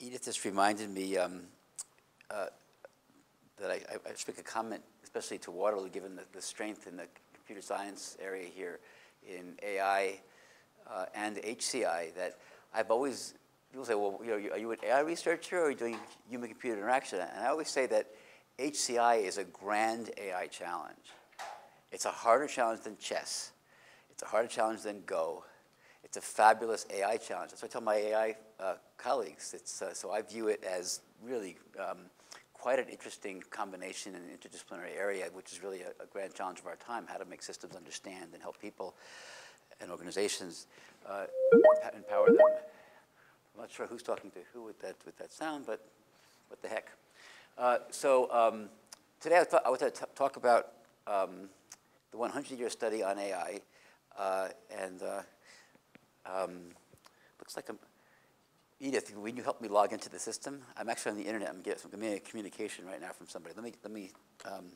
Edith just reminded me um, uh, that I, I, should make a comment, especially to Waterloo, given the, the strength in the computer science area here in AI uh, and HCI, that I've always, people say, well, you know, are you an AI researcher or are you doing human-computer interaction? And I always say that HCI is a grand AI challenge. It's a harder challenge than chess. It's a harder challenge than Go. It's a fabulous AI challenge. That's what I tell my AI uh, colleagues. It's, uh, so I view it as really um, quite an interesting combination in an interdisciplinary area, which is really a, a, grand challenge of our time, how to make systems understand and help people and organizations uh, empower them. I'm not sure who's talking to who with that, with that sound, but what the heck. Uh, so um, today I, thought I want to talk about um, the 100-year study on AI, uh, and um, looks like I'm, Edith, will you help me log into the system? I'm actually on the internet. I'm getting, I'm communication right now from somebody. Let me, let me um,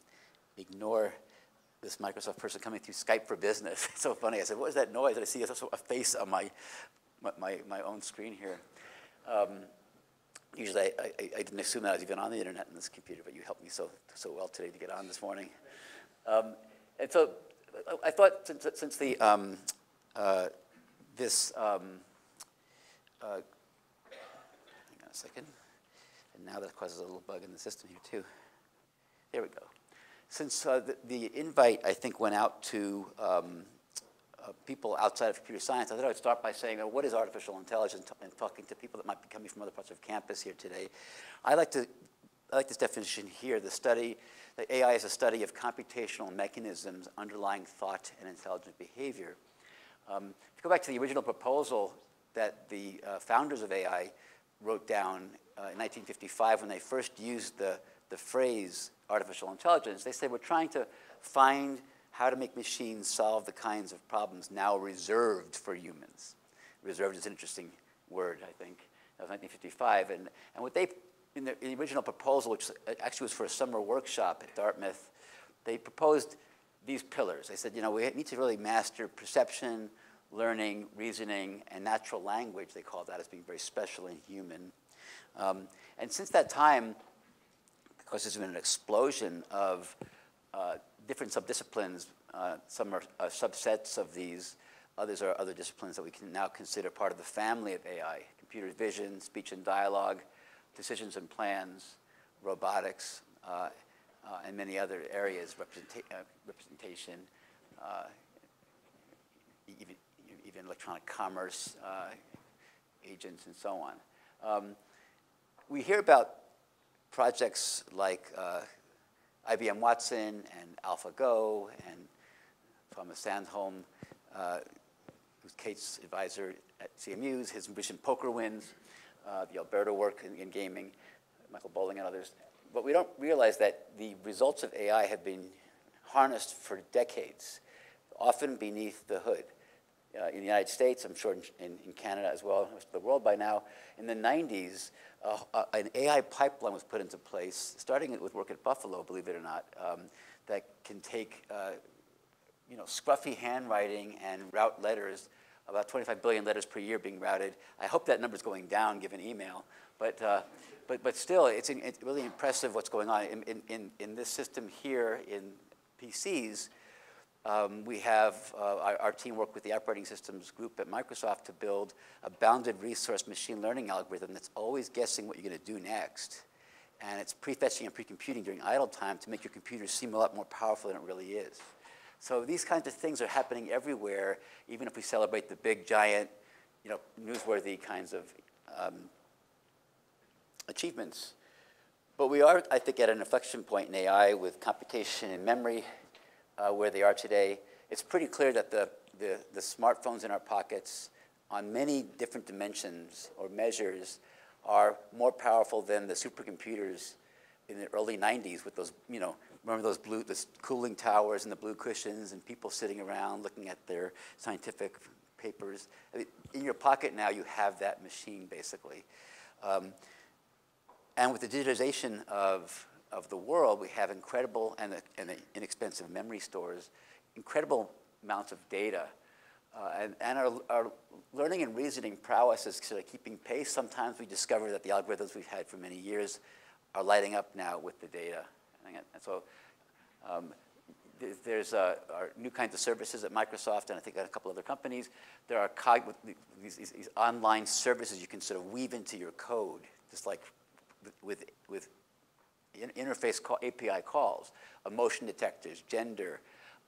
ignore this Microsoft person coming through Skype for Business. it's so funny. I said, what is that noise? And I see a face on my, my, my own screen here. Um, usually I, I, I, didn't assume that I was even on the internet in this computer, but you helped me so, so well today to get on this morning. Um, and so I thought since, since the, um, uh, this um, uh, a second. And now that causes a little bug in the system here too. There we go. Since uh, the, the, invite, I think, went out to um, uh, people outside of computer science, I thought I'd start by saying, what is artificial intelligence, and talking to people that might be coming from other parts of campus here today. I like to, I like this definition here, the study, that AI is a study of computational mechanisms underlying thought and intelligent behavior. Um, if you go back to the original proposal that the uh, founders of AI wrote down uh, in 1955 when they first used the, the phrase artificial intelligence. They said, we're trying to find how to make machines solve the kinds of problems now reserved for humans. Reserved is an interesting word, I think. That was 1955. And, and what they, in the, in the original proposal, which actually was for a summer workshop at Dartmouth, they proposed these pillars. They said, you know, we need to really master perception, learning, reasoning, and natural language. They call that as being very special and human. Um, and since that time, because there's been an explosion of uh, different subdisciplines, uh, some are uh, subsets of these, others are other disciplines that we can now consider part of the family of AI, computer vision, speech and dialogue, decisions and plans, robotics, uh, uh, and many other areas, representa uh, representation, even even electronic commerce uh, agents and so on. Um, we hear about projects like uh, IBM Watson and AlphaGo and Tuomas Sandholm, uh, who's Kate's advisor at CMU's, his Vision Poker wins, uh, the Alberta work in, in, gaming, Michael Bowling and others. But we don't realize that the results of AI have been harnessed for decades, often beneath the hood uh, in the United States, I'm sure in, in Canada as well, the world by now. In the 90s, uh, uh, an AI pipeline was put into place, starting with work at Buffalo, believe it or not, um, that can take uh, you know, scruffy handwriting and route letters, about 25 billion letters per year being routed. I hope that number is going down given email, but, uh, but, but still, it's, it's really impressive what's going on. In, in, in this system here in PCs, um, we have uh, our, our, team work with the operating systems group at Microsoft to build a bounded resource machine learning algorithm that's always guessing what you're going to do next. And it's prefetching and pre-computing during idle time to make your computer seem a lot more powerful than it really is. So these kinds of things are happening everywhere, even if we celebrate the big, giant, you know, newsworthy kinds of um, achievements. But we are, I think, at an inflection point in AI with computation and memory uh, where they are today, it's pretty clear that the, the, the smartphones in our pockets on many different dimensions or measures are more powerful than the supercomputers in the early 90s with those, you know, remember those blue, the cooling towers and the blue cushions and people sitting around looking at their scientific papers. I mean, in your pocket now, you have that machine, basically. Um, and with the digitization of of the world, we have incredible and, and inexpensive memory stores, incredible amounts of data Uh, and, and our, our learning and reasoning prowess is sort of keeping pace. Sometimes we discover that the algorithms we've had for many years are lighting up now with the data. And so um, there's uh, new kinds of services at Microsoft and I think at a couple other companies. There are these, these, these, online services you can sort of weave into your code, just like with, with interface call, API calls, emotion detectors, gender,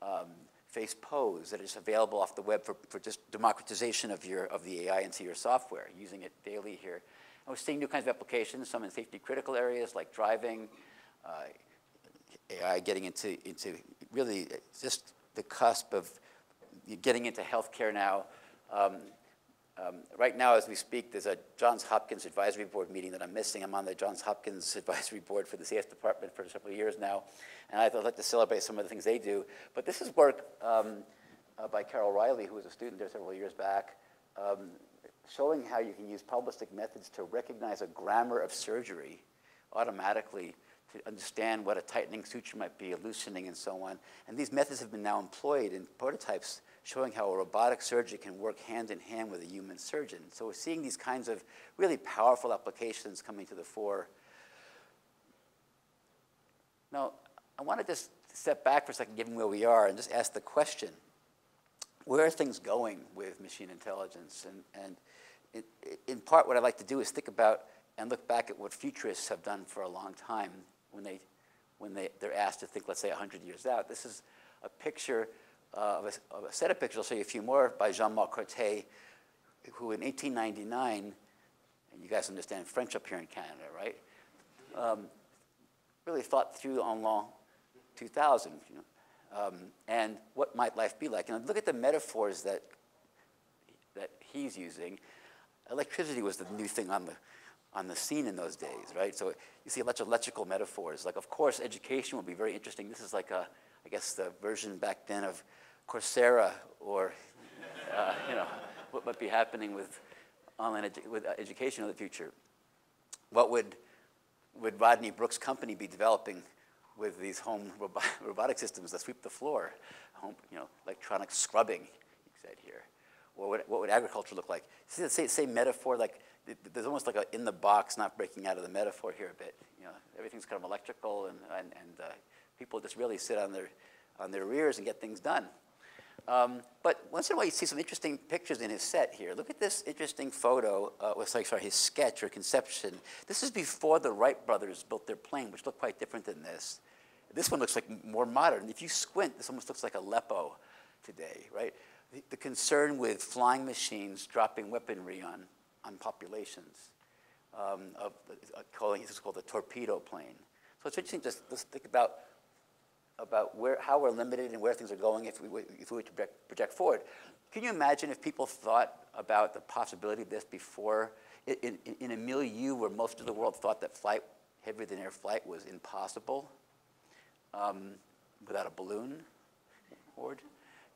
um, face pose that is available off the web for, for just democratization of, your, of the AI into your software, using it daily here. And we're seeing new kinds of applications, some in safety critical areas like driving, uh, AI getting into, into really just the cusp of getting into healthcare now. Um, um, right now, as we speak, there's a Johns Hopkins Advisory Board meeting that I'm missing. I'm on the Johns Hopkins Advisory Board for the CS Department for several years now, and I'd like to celebrate some of the things they do. But this is work um, uh, by Carol Reiley, who was a student there several years back, um, showing how you can use probabilistic methods to recognize a grammar of surgery automatically to understand what a tightening suture might be, a loosening, and so on. And these methods have been now employed in prototypes showing how a robotic surgeon can work hand in hand with a human surgeon. So we're seeing these kinds of really powerful applications coming to the fore. Now, I want to just step back for a second, given where we are, and just ask the question, where are things going with machine intelligence? And, and in, in part, what I'd like to do is think about and look back at what futurists have done for a long time when, they, when they, they're asked to think, let's say, 100 years out. This is a picture uh, of, a, of, a, set of pictures, I'll show you a few more, by Jean-Marc Côté, who in 1899, and you guys understand French up here in Canada, right? Um, really thought through en l'an 2000, you know, um, and what might life be like. And look at the metaphors that, that he's using. Electricity was the new thing on the, on the scene in those days, right? So you see a bunch of electrical metaphors. Like, of course, education will be very interesting. This is like a, I guess, the version back then of Coursera or, uh, you know, what might be happening with online edu with education in the future. What would, would Rodney Brooks' company be developing with these home robo robotic systems that sweep the floor? Home, you know, electronic scrubbing, you said here. What would, what would agriculture look like? See the same, same metaphor, like there's almost like a in the box, not breaking out of the metaphor here a bit. You know, everything's kind of electrical, and, and, and uh, people just really sit on their, on their rears and get things done. Um, but once in a while, you see some interesting pictures in his set here. Look at this interesting photo, uh, was like, sorry, his sketch or conception. This is before the Wright brothers built their plane, which looked quite different than this. This one looks like more modern. If you squint, this almost looks like Aleppo today, right? The, the concern with flying machines dropping weaponry on on populations. Um, of uh, calling this is called the torpedo plane. So it's interesting just to think about about where how we're limited and where things are going if we if we were to project, project forward. Can you imagine if people thought about the possibility of this before in, in, in a milieu where most of the world thought that flight heavier than air flight was impossible um, without a balloon? Board?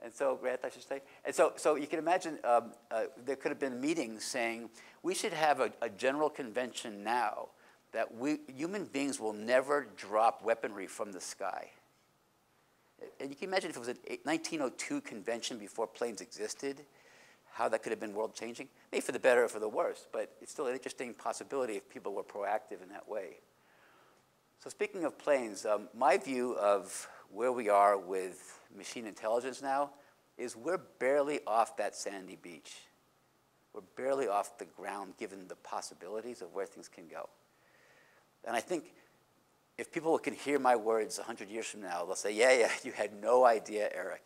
and so Grant, I should say. And so, so you can imagine um, uh, there could have been meetings saying we should have a, a, general convention now that we, human beings will never drop weaponry from the sky. And you can imagine if it was a 1902 convention before planes existed, how that could have been world changing. Maybe for the better or for the worse, but it's still an interesting possibility if people were proactive in that way. So speaking of planes, um, my view of where we are with machine intelligence now is we're barely off that sandy beach. We're barely off the ground given the possibilities of where things can go. And I think if people can hear my words 100 years from now, they'll say, yeah, yeah, you had no idea, Eric.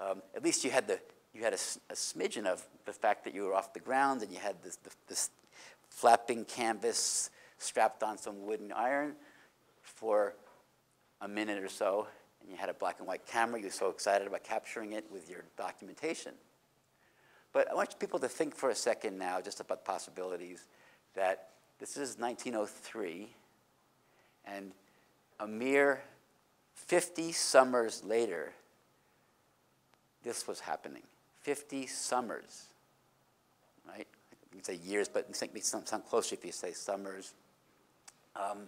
Um, at least you had, the, you had a, a, smidgen of the fact that you were off the ground and you had this, this flapping canvas strapped on some wooden iron for a minute or so and you had a black and white camera, you were so excited about capturing it with your documentation. But I want people to think for a second now just about possibilities that this is 1903, and a mere 50 summers later, this was happening. 50 summers, right? You can say years, but it makes sound closer if you say summers. Um,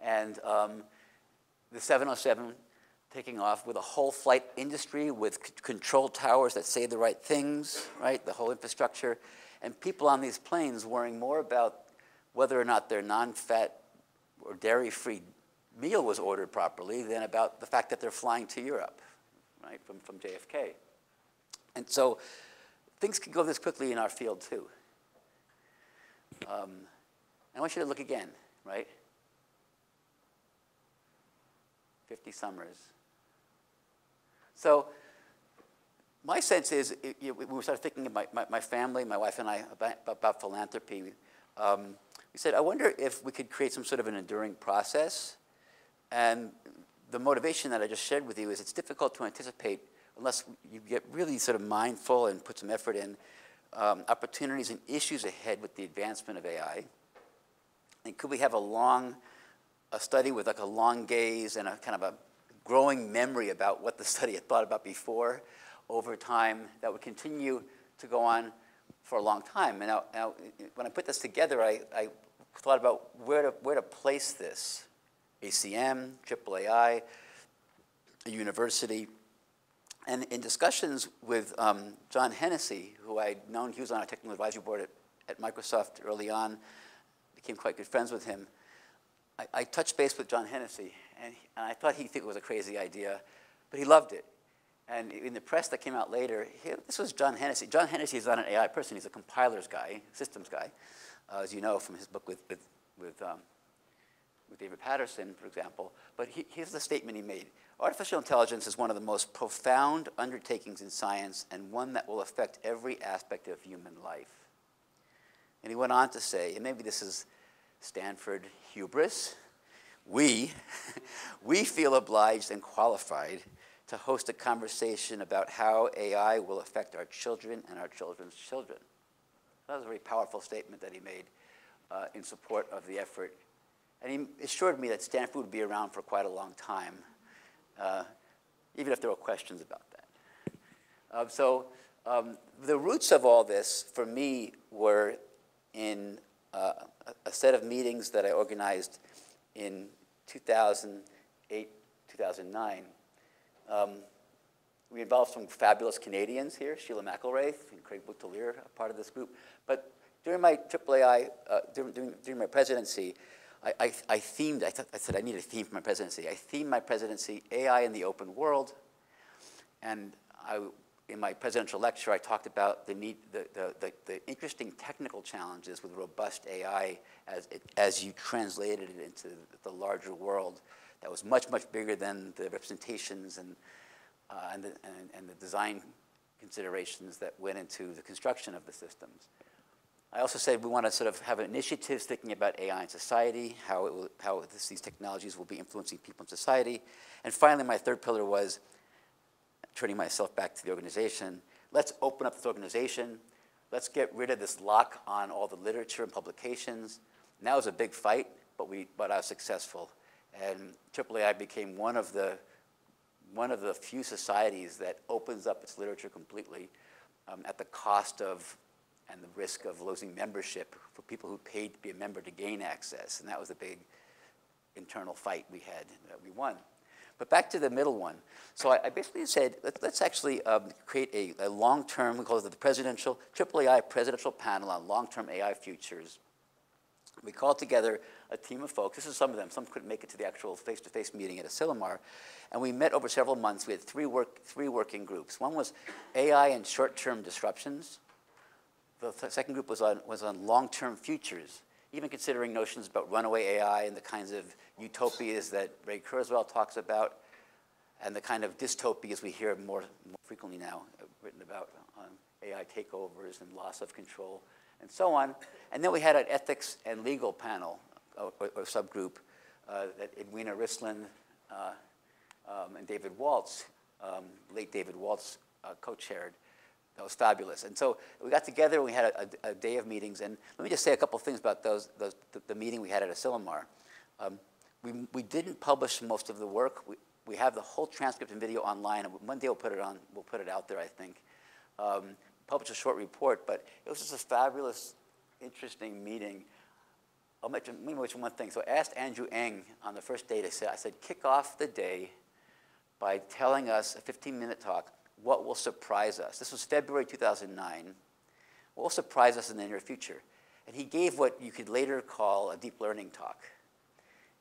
and um, the 707 taking off with a whole flight industry with control towers that say the right things, right? The whole infrastructure. And people on these planes worrying more about whether or not their non-fat or dairy-free meal was ordered properly than about the fact that they're flying to Europe, right, from, from JFK. And so things can go this quickly in our field too. Um, I want you to look again, right? 50 summers. So my sense is, it, you we started thinking about my, my, family, my wife and I, about, about philanthropy. Um, we said, I wonder if we could create some sort of an enduring process. And the motivation that I just shared with you is it's difficult to anticipate unless you get really sort of mindful and put some effort in um, opportunities and issues ahead with the advancement of AI. And could we have a long, a study with like a long gaze and a kind of a growing memory about what the study had thought about before over time that would continue to go on for a long time. And now, now when I put this together, I, I thought about where to, where to place this. ACM, AAAI, a university. And in discussions with um, John Hennessy, who I'd known, he was on our technical advisory board at, at Microsoft early on, became quite good friends with him. I, I touched base with John Hennessy, and, he, and I thought he'd think it was a crazy idea, but he loved it. And in the press that came out later, he, this was John Hennessy. John Hennessy is not an AI person, he's a compilers guy, systems guy uh, as you know from his book with, with, with, um, with David Patterson, for example. But he, here's the statement he made. Artificial intelligence is one of the most profound undertakings in science and one that will affect every aspect of human life. And he went on to say, and maybe this is Stanford hubris, we, we feel obliged and qualified to host a conversation about how AI will affect our children and our children's children. That was a very powerful statement that he made uh, in support of the effort. And he assured me that Stanford would be around for quite a long time, uh, even if there were questions about that. Uh, so um, the roots of all this, for me, were in uh, a set of meetings that I organized in 2008, 2009. Um, we involved some fabulous Canadians here, Sheila McIlraith and Craig Boutilier, a part of this group. But during my AAAI, uh, during, during, during, my presidency, I, I, I themed, I, I, said I need a theme for my presidency. I themed my presidency AI in the open world. And I, in my presidential lecture, I talked about the, need, the, the, the, the interesting technical challenges with robust AI as, it, as you translated it into the larger world that was much, much bigger than the representations and uh, and, the, and, and the design considerations that went into the construction of the systems. I also said we want to sort of have initiatives thinking about AI in society, how, it will, how this, these technologies will be influencing people in society. And finally, my third pillar was turning myself back to the organization. Let's open up this organization. Let's get rid of this lock on all the literature and publications. Now was a big fight, but, we, but I was successful. And AAAI became one of the one of the few societies that opens up its literature completely um, at the cost of and the risk of losing membership for people who paid to be a member to gain access. And that was a big internal fight we had that we won. But back to the middle one. So I, I basically said, let, us actually um, create a, a long-term, we call it the presidential, AAAI presidential panel on long-term AI futures. We called together a team of folks. This is some of them. Some couldn't make it to the actual face-to-face meeting at Asilomar. And we met over several months. We had three, work, three working groups. One was AI and short-term disruptions. The th second group was on, was on long-term futures, even considering notions about runaway AI and the kinds of utopias that Ray Kurzweil talks about, and the kind of dystopias we hear more, more frequently now, uh, written about on AI takeovers and loss of control, and so on. And then we had an ethics and legal panel or, or subgroup uh, that Edwina Rissland uh, um, and David Waltz, um, late David Waltz, uh, co-chaired. That was fabulous. And so we got together and we had a, a, a, day of meetings. And let me just say a couple things about those, those the, the, meeting we had at Asilomar. Um, we, we didn't publish most of the work. We, we have the whole transcript and video online. And one day we'll put it on, we'll put it out there, I think. Um, publish a short report, but it was just a fabulous, interesting meeting I'll mention, let me mention one thing. So I asked Andrew Ng on the first date, I said, I said, kick off the day by telling us, a 15-minute talk, what will surprise us. This was February 2009. What will surprise us in the near future? And he gave what you could later call a deep learning talk.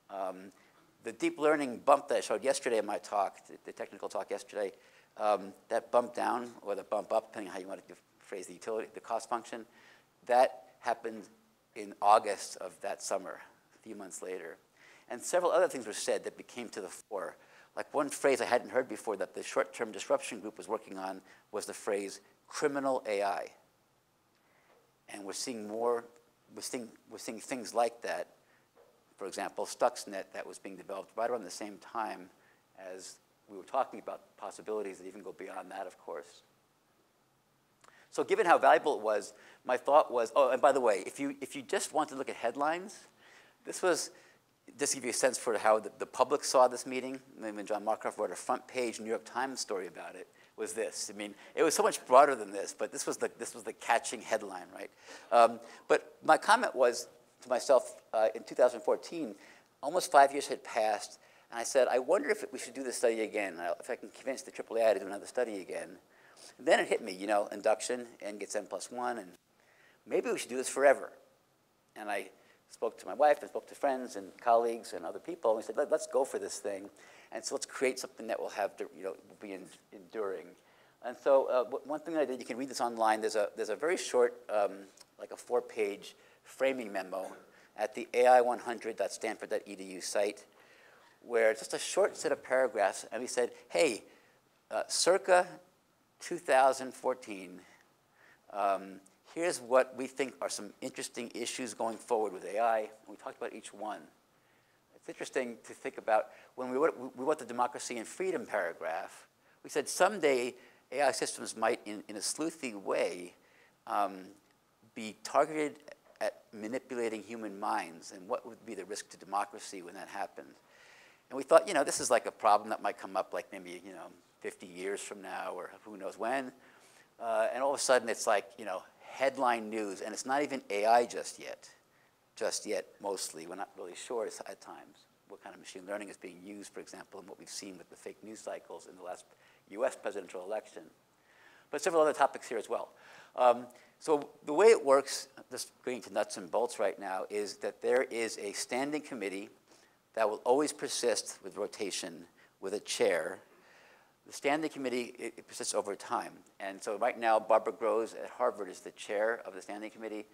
Um, the deep learning bump that I showed yesterday in my talk, the, the technical talk yesterday, um, that bump down or the bump up, depending on how you want to phrase the utility, the cost function, that happened in August of that summer, a few months later. And several other things were said that became to the fore. Like one phrase I hadn't heard before that the short-term disruption group was working on was the phrase criminal AI. And we're seeing more, we're seeing, we're seeing things like that. For example, Stuxnet that was being developed right around the same time as we were talking about possibilities that even go beyond that, of course. So given how valuable it was, my thought was, oh, and by the way, if you, if you just want to look at headlines, this was, just to give you a sense for how the, the public saw this meeting, when John Markoff wrote a front page New York Times story about it, was this. I mean, it was so much broader than this, but this was the, this was the catching headline, right? Um, but my comment was to myself uh, in 2014, almost five years had passed, and I said, I wonder if we should do this study again, if I can convince the AAA to do another study again. Then it hit me, you know, induction, n gets n plus one, and maybe we should do this forever. And I spoke to my wife and spoke to friends and colleagues and other people, and we said, Let, us go for this thing. And so let's create something that will have, you know, will be enduring. And so uh, one thing I did, you can read this online, there's a, there's a very short, um, like a four-page framing memo at the ai100.stanford.edu site where it's just a short set of paragraphs, and we said, hey, uh, circa 2014, um, here's what we think are some interesting issues going forward with AI. We talked about each one. It's interesting to think about when we wrote, we wrote the democracy and freedom paragraph, we said someday AI systems might, in, in a sleuthy way, um, be targeted at manipulating human minds, and what would be the risk to democracy when that happened. And we thought, you know, this is like a problem that might come up like maybe, you know, 50 years from now or who knows when. Uh, and all of a sudden it's like, you know, headline news, and it's not even AI just yet. Just yet, mostly. We're not really sure at times what kind of machine learning is being used, for example, in what we've seen with the fake news cycles in the last US presidential election. But several other topics here as well. Um, so the way it works, just going to nuts and bolts right now, is that there is a standing committee that will always persist with rotation with a chair. The standing committee it, it persists over time. And so right now, Barbara Grosz at Harvard is the chair of the standing committee.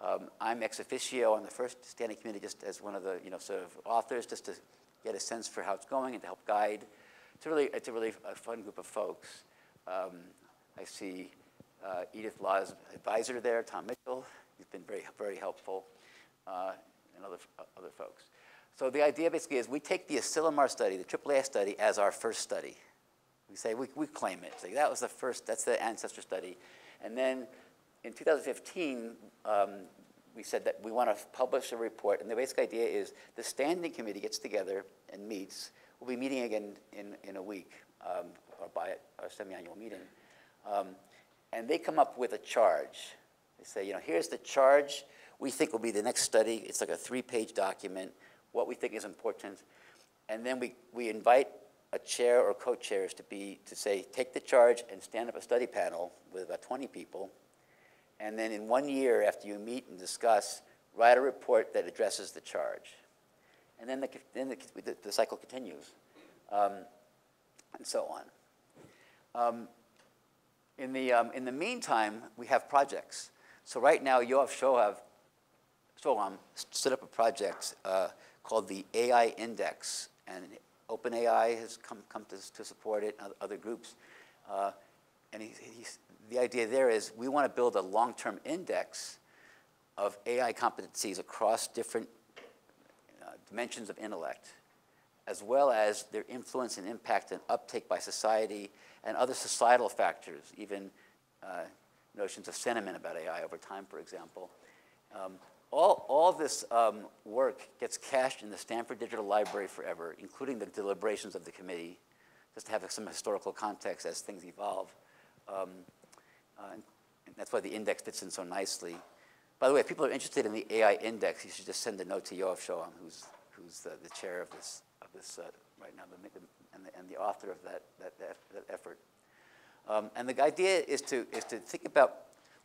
Um, I'm ex officio on the first standing committee just as one of the you know, sort of authors, just to get a sense for how it's going and to help guide. It's really, it's a really a fun group of folks. Um, I see uh, Edith Law's advisor there, Tom Mitchell. He's been very, very helpful, uh, and other, other folks. So the idea basically is we take the Asilomar study, the AAA study, as our first study. We say, we, we claim it. That was the first, that's the ancestor study. And then in 2015, um, we said that we want to publish a report. And the basic idea is the standing committee gets together and meets. We'll be meeting again in, in a week um, or by our semi-annual meeting. Um, and they come up with a charge. They say, you know, here's the charge we think will be the next study. It's like a three-page document what we think is important, and then we, we invite a chair or co-chairs to be to say take the charge and stand up a study panel with about 20 people, and then in one year after you meet and discuss, write a report that addresses the charge, and then the then the, the, the cycle continues, um, and so on. Um, in the um, in the meantime, we have projects. So right now, Yoav Shoham, Shoham stood up a project. Uh, called the AI Index, and OpenAI has come, come to, to support it, and other groups. Uh, and he, the idea there is we want to build a long-term index of AI competencies across different uh, dimensions of intellect, as well as their influence and impact and uptake by society and other societal factors, even uh, notions of sentiment about AI over time, for example. Um, all, all this um, work gets cached in the Stanford Digital Library forever, including the deliberations of the committee, just to have some historical context as things evolve. Um, uh, and that's why the index fits in so nicely. By the way, if people are interested in the AI index, you should just send a note to Yoav Shoham, who's, who's the, the chair of this, of this uh, right now, the, and, the, and the author of that, that, that, that effort. Um, and the idea is to, is to think about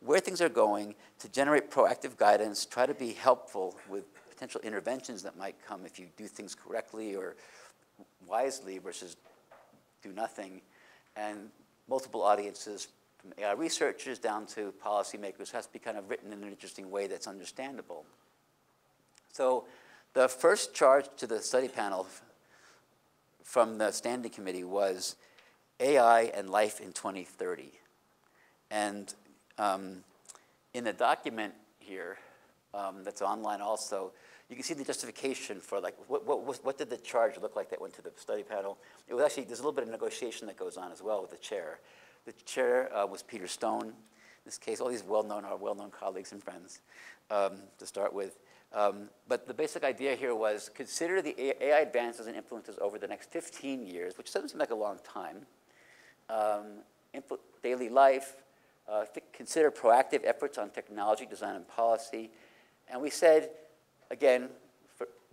where things are going, to generate proactive guidance, try to be helpful with potential interventions that might come if you do things correctly or wisely versus do nothing. And multiple audiences, from AI researchers down to policymakers, has to be kind of written in an interesting way that's understandable. So the first charge to the study panel from the standing committee was AI and life in 2030. And um, in the document here, um, that's online also, you can see the justification for like, what, what, what did the charge look like that went to the study panel? It was actually, there's a little bit of negotiation that goes on as well with the chair. The chair uh, was Peter Stone. In this case, all these well-known are well-known colleagues and friends um, to start with. Um, but the basic idea here was consider the AI advances and influences over the next 15 years, which doesn't seem like a long time. Um, daily life, uh, consider proactive efforts on technology, design, and policy. And we said, again,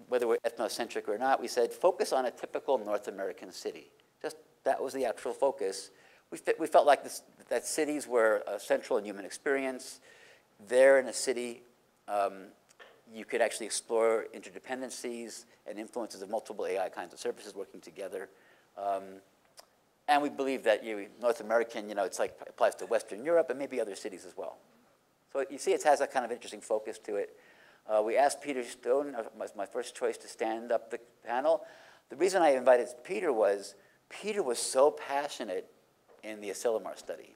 whether we're ethnocentric or not, we said focus on a typical North American city. Just that was the actual focus. We, we felt like this, that cities were a central in human experience. There in a city, um, you could actually explore interdependencies and influences of multiple AI kinds of services working together. Um, and we believe that you, North American, you know, it's like applies to Western Europe and maybe other cities as well. So you see it has a kind of interesting focus to it. Uh, we asked Peter Stone, was uh, my first choice to stand up the panel. The reason I invited Peter was Peter was so passionate in the Asilomar study.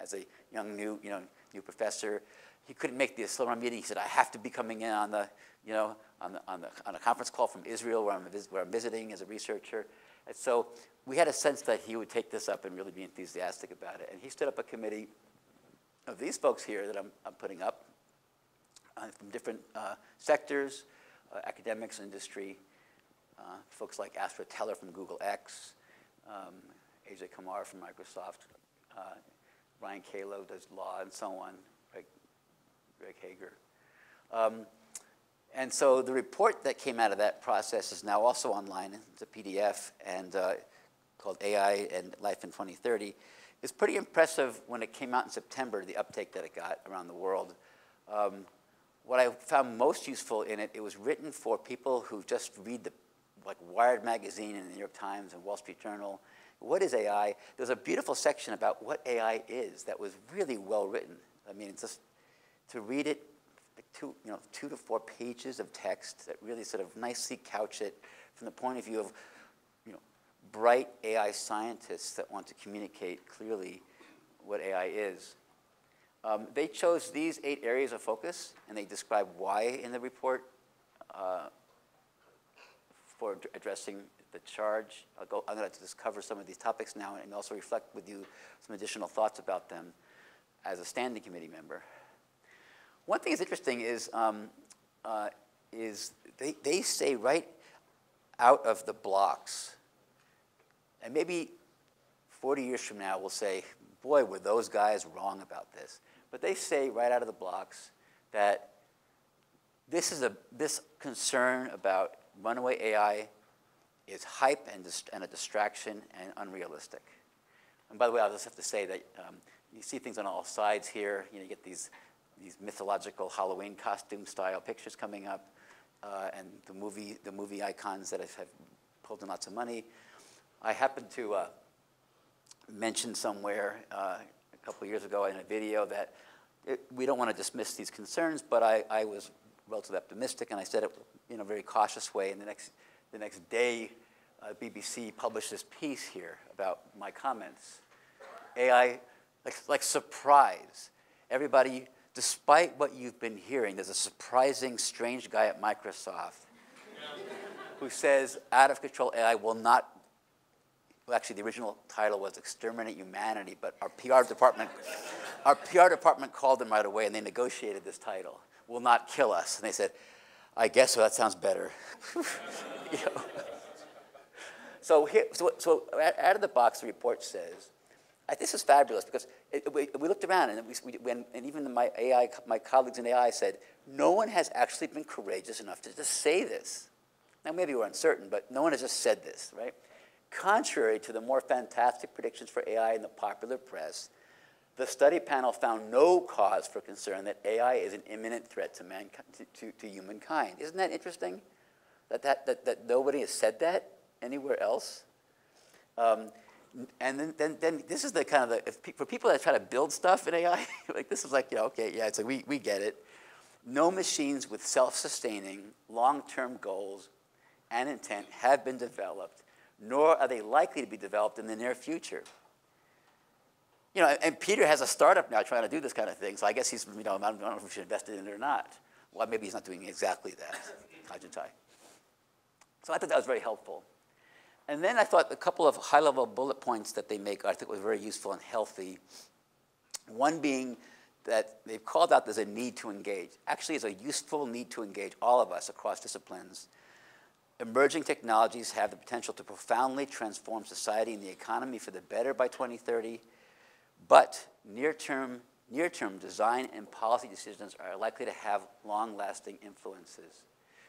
As a young new, you know, new professor, he couldn't make the Asilomar meeting. He said, I have to be coming in on the, you know, on, the, on, the, on a conference call from Israel where I'm, where I'm visiting as a researcher. And so we had a sense that he would take this up and really be enthusiastic about it. And he stood up a committee of these folks here that I'm, I'm putting up uh, from different uh, sectors, uh, academics, industry, uh, folks like Astro Teller from Google X, um, Ece Kamar from Microsoft, uh, Ryan Calo does law and so on, Greg, Greg Hager. Um, and so the report that came out of that process is now also online. It's a PDF and uh, called AI and Life in 2030. It's pretty impressive when it came out in September, the uptake that it got around the world. Um, what I found most useful in it, it was written for people who just read the like Wired magazine and the New York Times and Wall Street Journal. What is AI? There's a beautiful section about what AI is that was really well written. I mean, it's just to read it, like two, you know, two to four pages of text that really sort of nicely couch it from the point of view of, you know, bright AI scientists that want to communicate clearly what AI is. Um, they chose these eight areas of focus, and they describe why in the report uh, for addressing the charge. Go, I'm going to just cover some of these topics now and also reflect with you some additional thoughts about them as a standing committee member. One thing that's interesting is, um, uh, is they, they say right out of the blocks, and maybe 40 years from now we'll say, boy, were those guys wrong about this. But they say right out of the blocks that this is a this concern about runaway AI is hype and, and a distraction and unrealistic. And by the way, I'll just have to say that um, you see things on all sides here. You know, you get these these mythological Halloween costume style pictures coming up, uh, and the movie the movie icons that have, pulled in lots of money. I happened to uh, mention somewhere uh, a couple years ago in a video that it, we don't want to dismiss these concerns, but I, I was relatively optimistic, and I said it in a very cautious way. And the next, the next day, uh, BBC published this piece here about my comments. AI, like, like surprise. Everybody, despite what you've been hearing, there's a surprising, strange guy at Microsoft who says out of control AI will not well, actually, the original title was Exterminate Humanity, but our PR department, our PR department called them right away and they negotiated this title, Will Not Kill Us. And they said, I guess so, that sounds better. you know? so, here, so, so out of the box, the report says, this is fabulous because it, we, we, looked around and, we, we, and even my AI, my colleagues in AI said, no one has actually been courageous enough to just say this. Now, maybe we're uncertain, but no one has just said this, right? Contrary to the more fantastic predictions for AI in the popular press, the study panel found no cause for concern that AI is an imminent threat to, mankind, to, to, to humankind. Isn't that interesting? That, that, that, that nobody has said that anywhere else? Um, and then, then, then this is the kind of the, pe for people that try to build stuff in AI, like this is like, know, okay, yeah, it's like we, we get it. No machines with self-sustaining, long-term goals and intent have been developed, nor are they likely to be developed in the near future. You know, and Peter has a startup now trying to do this kind of thing, so I guess he's, you know, I don't know if we should invest in it or not. Well, maybe he's not doing exactly that, So I thought that was very helpful. And then I thought a couple of high-level bullet points that they make I think was very useful and healthy. One being that they've called out there's a need to engage. Actually, it's a useful need to engage all of us across disciplines. Emerging technologies have the potential to profoundly transform society and the economy for the better by 2030, but near-term near-term design and policy decisions are likely to have long-lasting influences.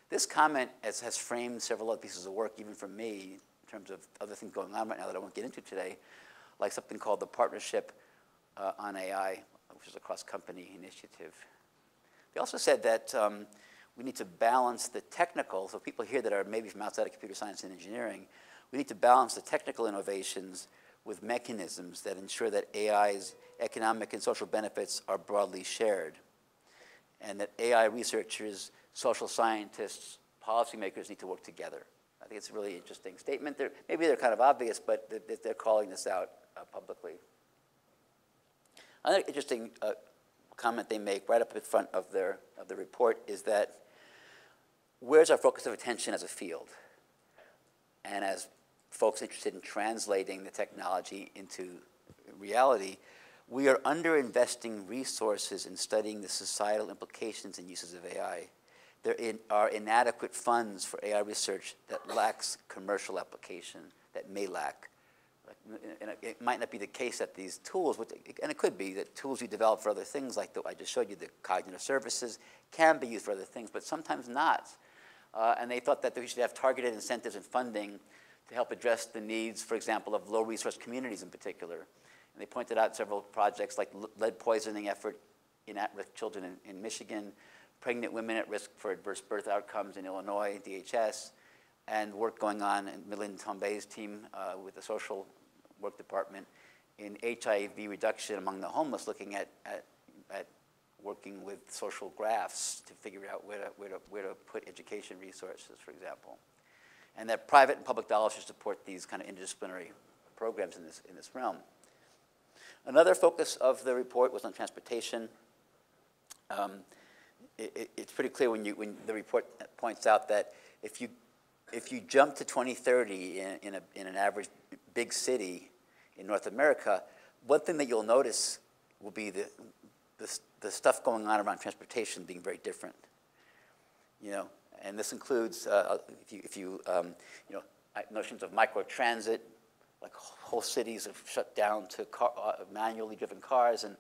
This comment has, has framed several other pieces of work, even for me, terms of other things going on right now that I won't get into today, like something called the Partnership uh, on AI, which is a cross-company initiative. They also said that um, we need to balance the technical, so people here that are maybe from outside of computer science and engineering, we need to balance the technical innovations with mechanisms that ensure that AI's economic and social benefits are broadly shared, and that AI researchers, social scientists, policymakers need to work together. I think it's a really interesting statement. They're, maybe they're kind of obvious, but they're, they're calling this out uh, publicly. Another interesting uh, comment they make right up in front of their of the report is that where's our focus of attention as a field and as folks interested in translating the technology into reality, we are underinvesting resources in studying the societal implications and uses of AI there in, are inadequate funds for AI research that lacks commercial application, that may lack. And it might not be the case that these tools, and it could be that tools you develop for other things, like the, I just showed you, the cognitive services, can be used for other things, but sometimes not. Uh, and they thought that we should have targeted incentives and funding to help address the needs, for example, of low resource communities in particular. And they pointed out several projects like lead poisoning effort in at-risk children in, in Michigan, pregnant women at risk for adverse birth outcomes in Illinois, DHS, and work going on in Milind Tambe's team uh, with the social work department in HIV reduction among the homeless, looking at, at, at working with social graphs to figure out where to, where, to, where to put education resources, for example. And that private and public dollars should support these kind of interdisciplinary programs in this, in this realm. Another focus of the report was on transportation. Um, it, it's pretty clear when, you, when the report points out that if you, if you jump to 2030 in, in, a, in an average big city in North America, one thing that you'll notice will be the, the, the stuff going on around transportation being very different. You know, and this includes, uh, if you, if you, um, you know, notions of microtransit, like whole cities have shut down to car, uh, manually driven cars, and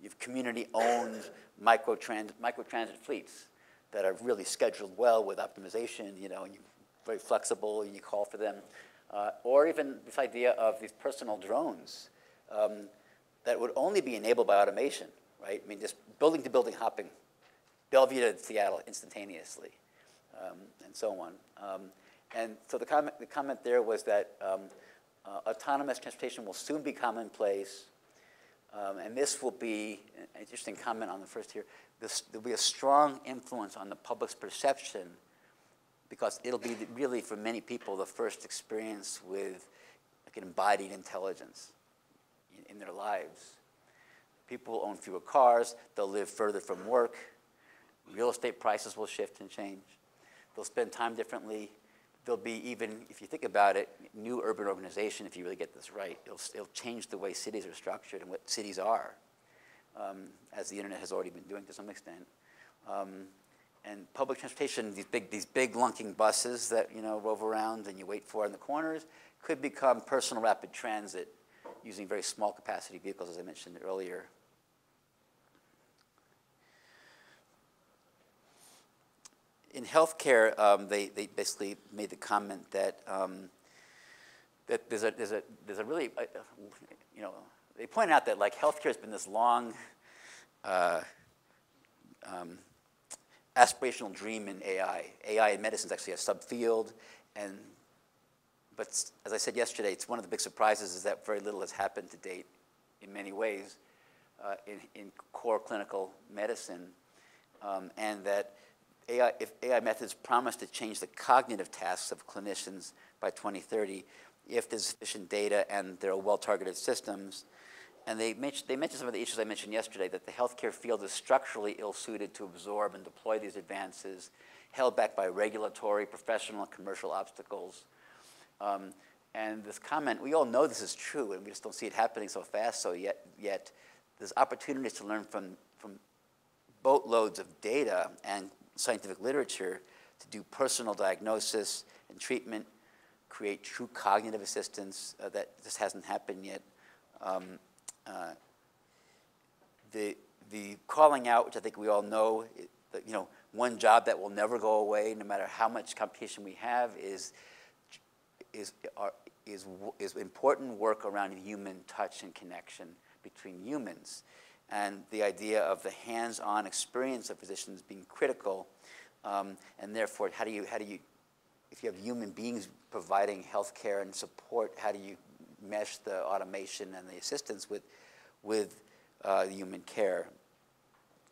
you have community-owned microtransit, microtransit fleets that are really scheduled well with optimization, you know, and you're very flexible, and you call for them. Uh, or even this idea of these personal drones um, that would only be enabled by automation, right? I mean, just building to building hopping, Bellevue to Seattle instantaneously, um, and so on. Um, and so the comment, the comment there was that um, uh, autonomous transportation will soon be commonplace, um, and this will be an interesting comment on the first here. This, there'll be a strong influence on the public's perception because it'll be really, for many people, the first experience with like an embodied intelligence in, in their lives. People will own fewer cars, they'll live further from work, real estate prices will shift and change. They'll spend time differently, there'll be even, if you think about it, new urban organization, if you really get this right. It'll, it'll change the way cities are structured and what cities are, um, as the internet has already been doing to some extent. Um, and public transportation, these big, these big lunking buses that you know rove around and you wait for in the corners, could become personal rapid transit using very small capacity vehicles, as I mentioned earlier. In healthcare, um, they, they basically made the comment that, um, that there's, a, there's, a, there's a really, uh, you know, they pointed out that like healthcare has been this long uh, um, aspirational dream in AI. AI in medicine is actually a subfield, and but as I said yesterday, it's one of the big surprises is that very little has happened to date in many ways uh, in, in core clinical medicine, um, and that AI, if AI methods promise to change the cognitive tasks of clinicians by 2030, if there's sufficient data and there are well-targeted systems, and they mentioned, they mentioned some of the issues I mentioned yesterday, that the healthcare field is structurally ill-suited to absorb and deploy these advances, held back by regulatory, professional, and commercial obstacles. Um, and this comment, we all know this is true, and we just don't see it happening so fast, so yet, yet there's opportunities to learn from, from boatloads of data and scientific literature to do personal diagnosis and treatment, create true cognitive assistance uh, that just hasn't happened yet. Um, uh, the, the calling out, which I think we all know, that, you know, one job that will never go away, no matter how much competition we have, is, is, are, is, is important work around human touch and connection between humans. And the idea of the hands-on experience of physicians being critical, um, and therefore, how do you, how do you, if you have human beings providing health care and support, how do you mesh the automation and the assistance with, with uh, human care.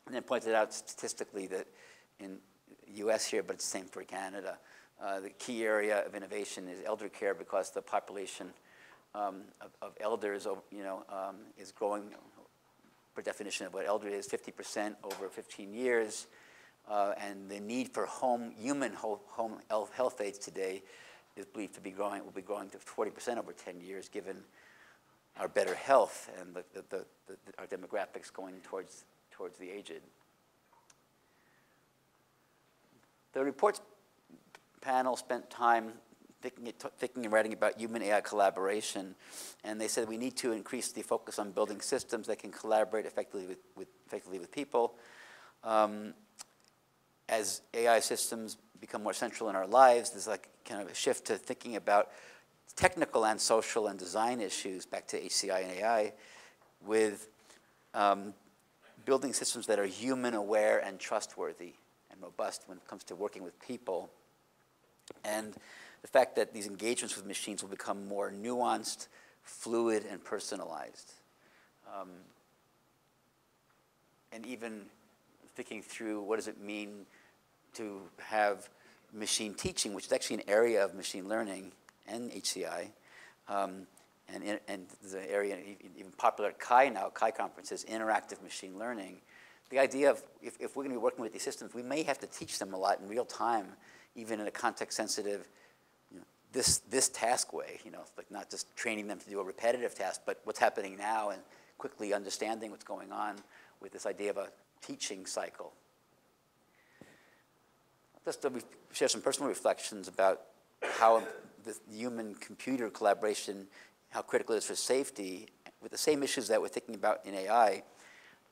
And then pointed out statistically that in US here, but it's the same for Canada, uh, the key area of innovation is elder care because the population um, of, of, elders you know, um, is growing, per definition of what elderly is, 50% over 15 years. Uh, and the need for home, human home health aides today is believed to be growing, will be growing to 40% over 10 years, given our better health and the, the, the, our demographics going towards, towards the aged. The reports panel spent time thinking, thinking and writing about human AI collaboration, and they said we need to increase the focus on building systems that can collaborate effectively with, with effectively with people. Um, as AI systems become more central in our lives, there's like kind of a shift to thinking about technical and social and design issues, back to HCI and AI, with um, building systems that are human aware and trustworthy and robust when it comes to working with people. And the fact that these engagements with machines will become more nuanced, fluid, and personalized. Um, and even thinking through what does it mean to have machine teaching, which is actually an area of machine learning and HCI. Um, and, and the area even popular at CHI now, CHI conferences, interactive machine learning. The idea of if, if we're going to be working with these systems, we may have to teach them a lot in real time, even in a context-sensitive, you know, this, this task way, you know, like not just training them to do a repetitive task, but what's happening now and quickly understanding what's going on with this idea of a teaching cycle just to share some personal reflections about how the human-computer collaboration, how critical it is for safety, with the same issues that we're thinking about in AI.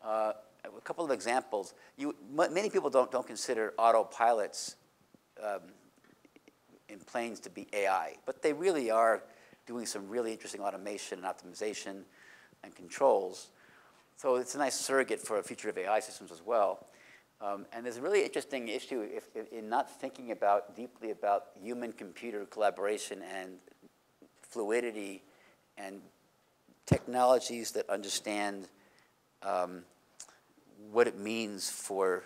Uh, a couple of examples. You, many people don't, don't consider autopilots um, in planes to be AI, but they really are doing some really interesting automation and optimization and controls. So it's a nice surrogate for a future of AI systems as well. Um, and there's a really interesting issue if, if, in not thinking about deeply about human-computer collaboration and fluidity and technologies that understand um, what it means for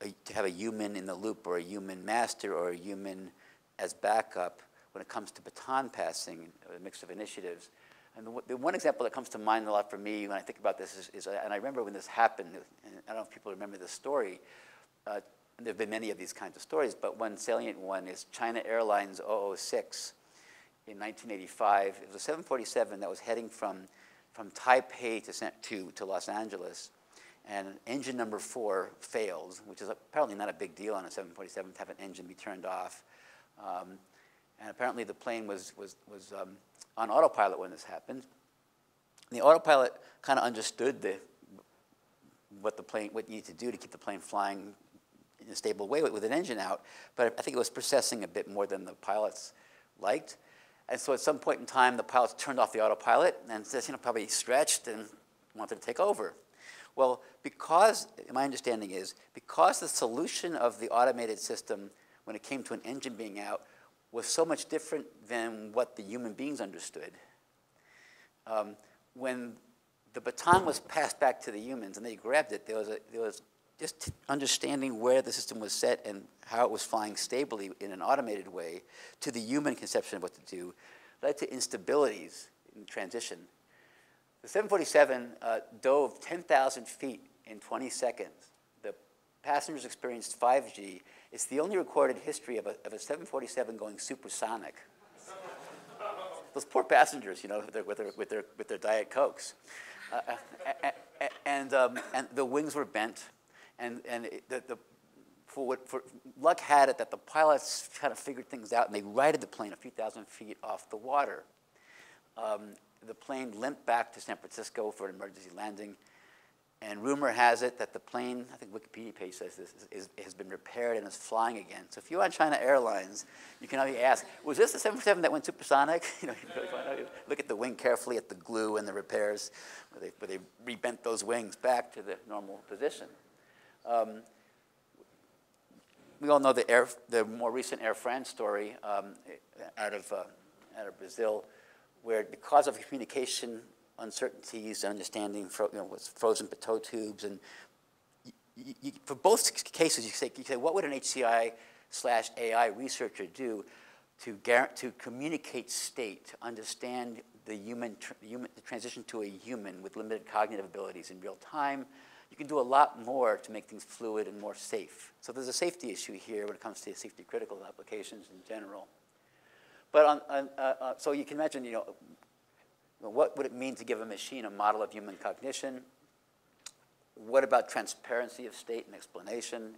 a, to have a human in the loop or a human master or a human as backup when it comes to baton passing, a mix of initiatives. And the, the, one example that comes to mind a lot for me when I think about this is, is and I remember when this happened, and I don't know if people remember this story, uh, there have been many of these kinds of stories, but one salient one is China Airlines 006 in 1985. It was a 747 that was heading from, from Taipei to, to, to Los Angeles, and engine number four failed, which is apparently not a big deal on a 747 to have an engine be turned off. Um, and apparently the plane was, was, was um, on autopilot when this happened. And the autopilot kind of understood the, what the plane, what you need to do to keep the plane flying in a stable way with, with an engine out, but I think it was processing a bit more than the pilots liked. And so at some point in time, the pilots turned off the autopilot and says, you know, probably stretched and wanted to take over. Well, because, my understanding is, because the solution of the automated system when it came to an engine being out was so much different than what the human beings understood. Um, when the baton was passed back to the humans and they grabbed it, there was, a, there was just understanding where the system was set and how it was flying stably in an automated way to the human conception of what to do led to instabilities in transition. The 747 uh, dove 10,000 feet in 20 seconds. The passengers experienced 5G. It's the only recorded history of a, of a 747 going supersonic. Those poor passengers, you know, with their, with their, with their, with their Diet Cokes. Uh, uh and, um, and the wings were bent and, and the, the, for what, for, luck had it that the pilots kind of figured things out and they righted the plane a few thousand feet off the water. Um, the plane limped back to San Francisco for an emergency landing. And rumor has it that the plane, I think Wikipedia page says this, is, is, has been repaired and is flying again. So if you're on China Airlines, you can only ask, was this the 747 that went supersonic? you know, you can really find out. look at the wing carefully, at the glue and the repairs, where they, where they rebent those wings back to the normal position. Um, we all know the, Air, the more recent Air France story um, out, of, uh, out of Brazil, where because of communication uncertainties and understanding, fro- you know, with frozen pitot tubes, and you, you, for both cases, you say, you say, what would an HCI slash AI researcher do to, to communicate state, to understand the human, tr- human, the transition to a human with limited cognitive abilities in real time, you can do a lot more to make things fluid and more safe. So there's a safety issue here when it comes to safety critical applications in general. But on, on, uh, uh, so you can imagine, you know, what would it mean to give a machine a model of human cognition? What about transparency of state and explanation,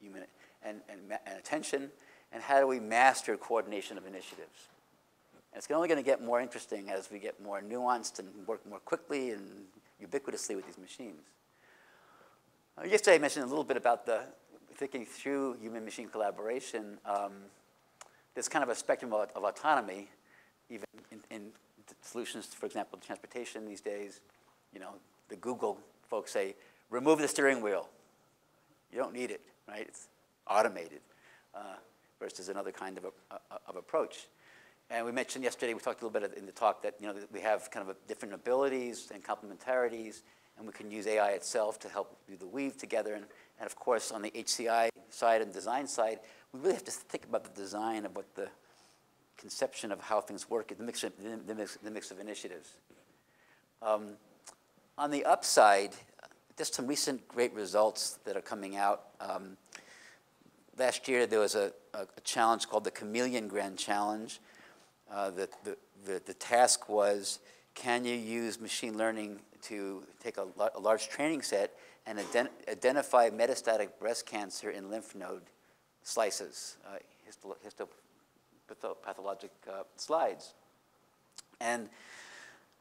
human, and, and, and attention? And how do we master coordination of initiatives? And it's only going to get more interesting as we get more nuanced and work more quickly and ubiquitously with these machines. Uh, yesterday I mentioned a little bit about the thinking through human-machine collaboration. Um, there's kind of a spectrum of, of autonomy, even in, in, solutions, for example, transportation these days. You know, the Google folks say, remove the steering wheel. You don't need it, right? It's automated uh, versus another kind of, a, of approach. And we mentioned yesterday, we talked a little bit in the talk that you know we have kind of a different abilities and complementarities and we can use AI itself to help do the weave together. And, and of course, on the HCI side and design side, we really have to think about the design of what the conception of how things work, the mix of, the mix, the mix of initiatives. Um, on the upside, just some recent great results that are coming out. Um, last year, there was a, a, a, challenge called the Camelyon Grand Challenge. Uh, the, the, the, the task was, can you use machine learning to take a, a large training set and ident identify metastatic breast cancer in lymph node slices, uh, histopathologic uh, slides. And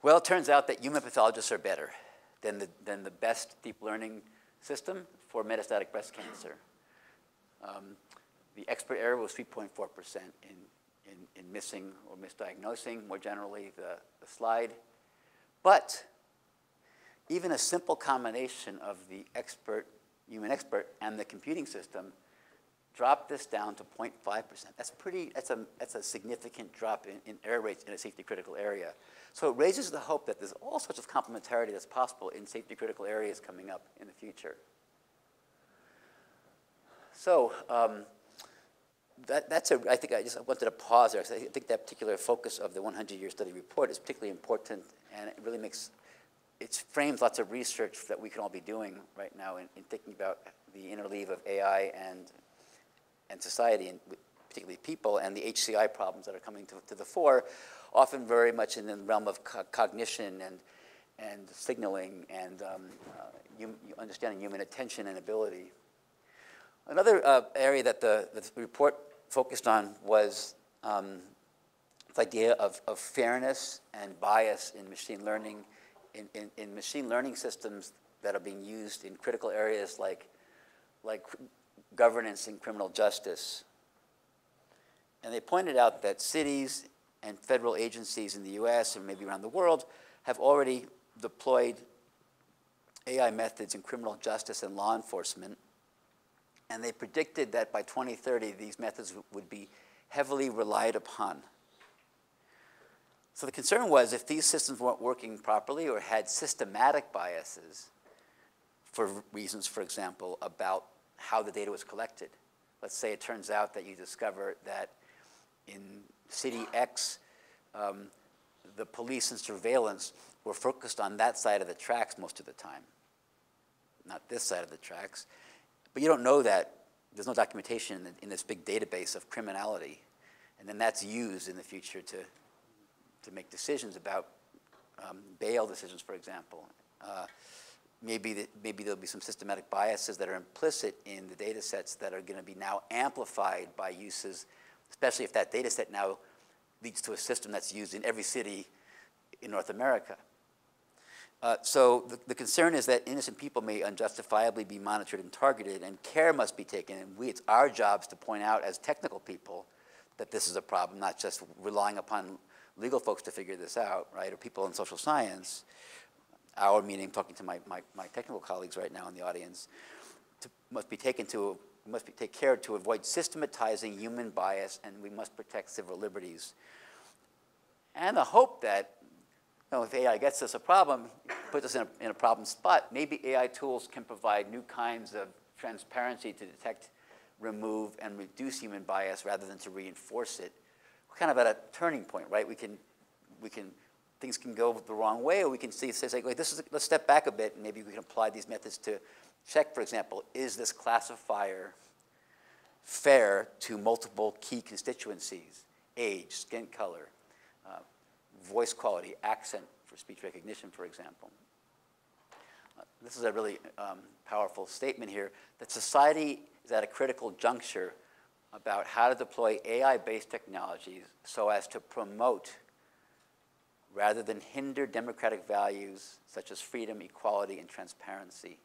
well, it turns out that human pathologists are better than the, than the best deep learning system for metastatic breast cancer. Um, the expert error was 3.4% in, in, in, missing or misdiagnosing, more generally, the, the slide. But even a simple combination of the expert, human expert, and the computing system drop this down to 0.5%. That's pretty, that's a, that's a significant drop in, in error rates in a safety critical area. So it raises the hope that there's all sorts of complementarity that's possible in safety critical areas coming up in the future. So um, that, that's a, I think I just wanted to pause there. because I think that particular focus of the 100-year study report is particularly important, and it really makes it frames lots of research that we can all be doing right now in, in thinking about the interleave of AI and, and society, and particularly people, and the HCI problems that are coming to, to the fore, often very much in the realm of co cognition and, and signaling and um, uh, understanding human attention and ability. Another uh, area that the, the, report focused on was um, the idea of, of fairness and bias in machine learning in, in, in machine learning systems that are being used in critical areas like, like governance and criminal justice. And they pointed out that cities and federal agencies in the US and maybe around the world have already deployed AI methods in criminal justice and law enforcement. And they predicted that by 2030, these methods would be heavily relied upon. So the concern was if these systems weren't working properly or had systematic biases for reasons, for example, about how the data was collected. Let's say it turns out that you discover that in city X, um, the police and surveillance were focused on that side of the tracks most of the time, not this side of the tracks. But you don't know that. There's no documentation in, this big database of criminality. And then that's used in the future to, to make decisions about um, bail decisions, for example. Uh, maybe, maybe there'll be some systematic biases that are implicit in the data sets that are going to be now amplified by uses, especially if that data set now leads to a system that's used in every city in North America. Uh, so the, the, concern is that innocent people may unjustifiably be monitored and targeted, and care must be taken. And we, it's our jobs to point out as technical people that this is a problem, not just relying upon legal folks to figure this out, right, or people in social science. Our meaning, talking to my, my, my technical colleagues right now in the audience, to, must be taken to must be, take care to avoid systematizing human bias, and we must protect civil liberties. And the hope that you know, if AI gets us a problem, puts us in a, in a problem spot, maybe AI tools can provide new kinds of transparency to detect, remove, and reduce human bias rather than to reinforce it. We're kind of at a turning point, right? We can, we can, things can go the wrong way, or we can see, say, wait, this is, let's step back a bit, and maybe we can apply these methods to check, for example, is this classifier fair to multiple key constituencies, age, skin color, uh, voice quality, accent for speech recognition, for example. Uh, this is a really um, powerful statement here, that society is at a critical juncture about how to deploy AI-based technologies so as to promote rather than hinder democratic values such as freedom, equality, and transparency.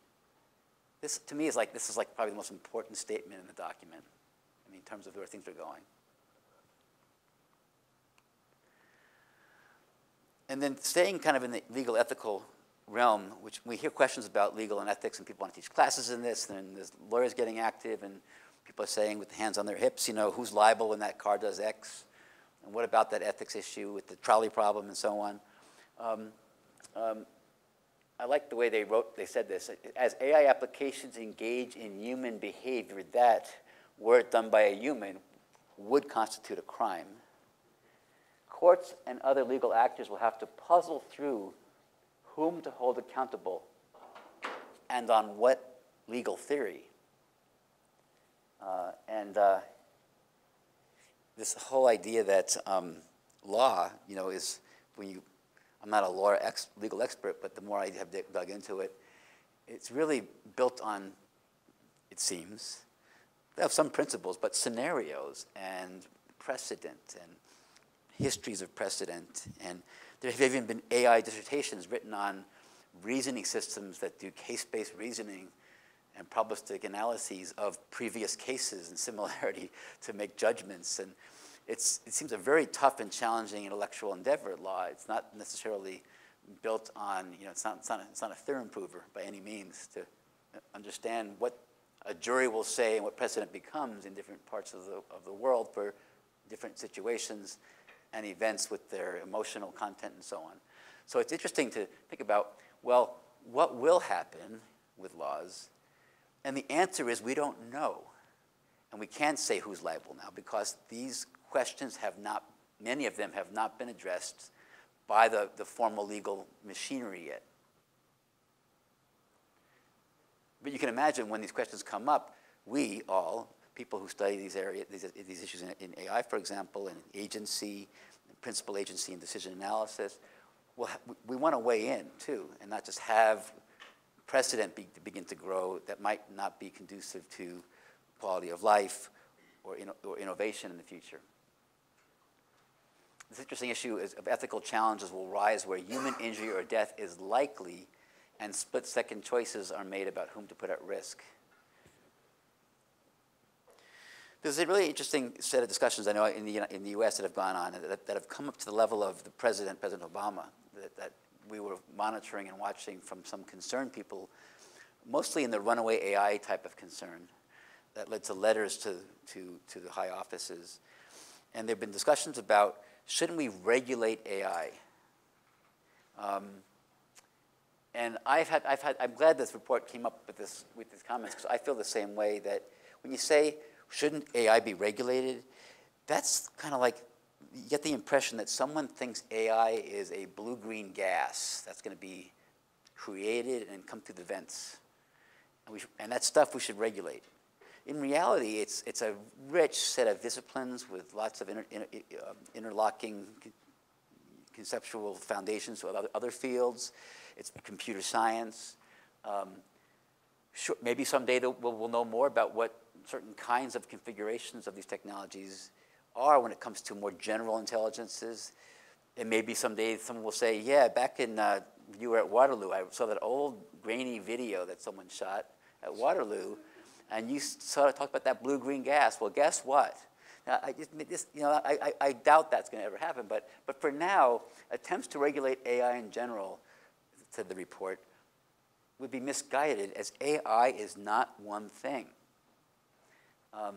This, to me, is like, this is like probably the most important statement in the document I mean, in terms of where things are going. And then staying kind of in the legal ethical realm, which we hear questions about legal and ethics, and people want to teach classes in this, and there's lawyers getting active, and people are saying with hands on their hips, you know, who's liable when that car does X? What about that ethics issue with the trolley problem and so on? Um, um, I like the way they wrote, they said this. As AI applications engage in human behavior that, were it done by a human, would constitute a crime. Courts and other legal actors will have to puzzle through whom to hold accountable and on what legal theory. Uh, and uh, this whole idea that um, law, you know, is when you I'm not a law ex legal expert, but the more I have dug into it, it's really built on, it seems, they have some principles, but scenarios and precedent and histories of precedent. And there have even been AI dissertations written on reasoning systems that do case-based reasoning and probabilistic analyses of previous cases and similarity to make judgments. And it's, it seems a very tough and challenging intellectual endeavor law. It's not necessarily built on, you know, it's not, it's not, a, it's not a theorem prover by any means to understand what a jury will say and what precedent becomes in different parts of the, of the world for different situations and events with their emotional content and so on. So it's interesting to think about, well, what will happen with laws? And the answer is we don't know. And we can't say who's liable now because these questions have not, many of them have not been addressed by the, the formal legal machinery yet. But you can imagine when these questions come up, we all, people who study these areas, these, these issues in, in, AI, for example, and agency, principal agency and decision analysis, we want to weigh in too, and not just have precedent be, to begin to grow that might not be conducive to quality of life or, in, or innovation in the future. This interesting issue is, of ethical challenges will rise where human injury or death is likely and split second choices are made about whom to put at risk. There's a really interesting set of discussions I know in the, in the US that have gone on that, that have come up to the level of the president, President Obama, that, that we were monitoring and watching from some concerned people, mostly in the runaway AI type of concern that led to letters to, to, to the high offices. And there have been discussions about shouldn't we regulate AI? Um, and I've had, I've had, I'm glad this report came up with, this, with these comments because I feel the same way that when you say, shouldn't AI be regulated, that's kind of like, you get the impression that someone thinks AI is a blue-green gas that's going to be created and come through the vents. And, we, and that stuff we should regulate. In reality, it's, it's a rich set of disciplines with lots of inter, inter, uh, interlocking conceptual foundations with other, fields. It's computer science. Um, sure, maybe someday we'll, we'll know more about what certain kinds of configurations of these technologies are when it comes to more general intelligences. And maybe someday someone will say, yeah, back in, uh, you were at Waterloo, I saw that old grainy video that someone shot at Waterloo, and you sort of talked about that blue-green gas. Well, guess what? Now, I, just, you know, I, I, doubt that's going to ever happen, but, but for now, attempts to regulate AI in general said the report, would be misguided as AI is not one thing. Um,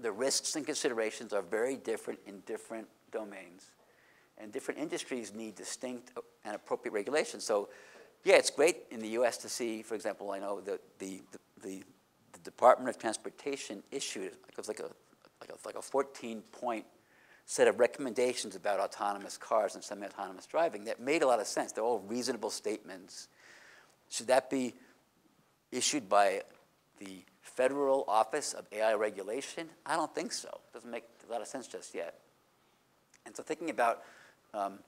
the risks and considerations are very different in different domains. And different industries need distinct and appropriate regulations. So, yeah, it's great in the US to see, for example, I know the, the, the, the Department of Transportation issued, it was like a, like a, like a 14 point set of recommendations about autonomous cars and semi-autonomous driving that made a lot of sense. They're all reasonable statements. Should that be issued by the Federal Office of AI Regulation? I don't think so. It doesn't make a lot of sense just yet. And so thinking about um,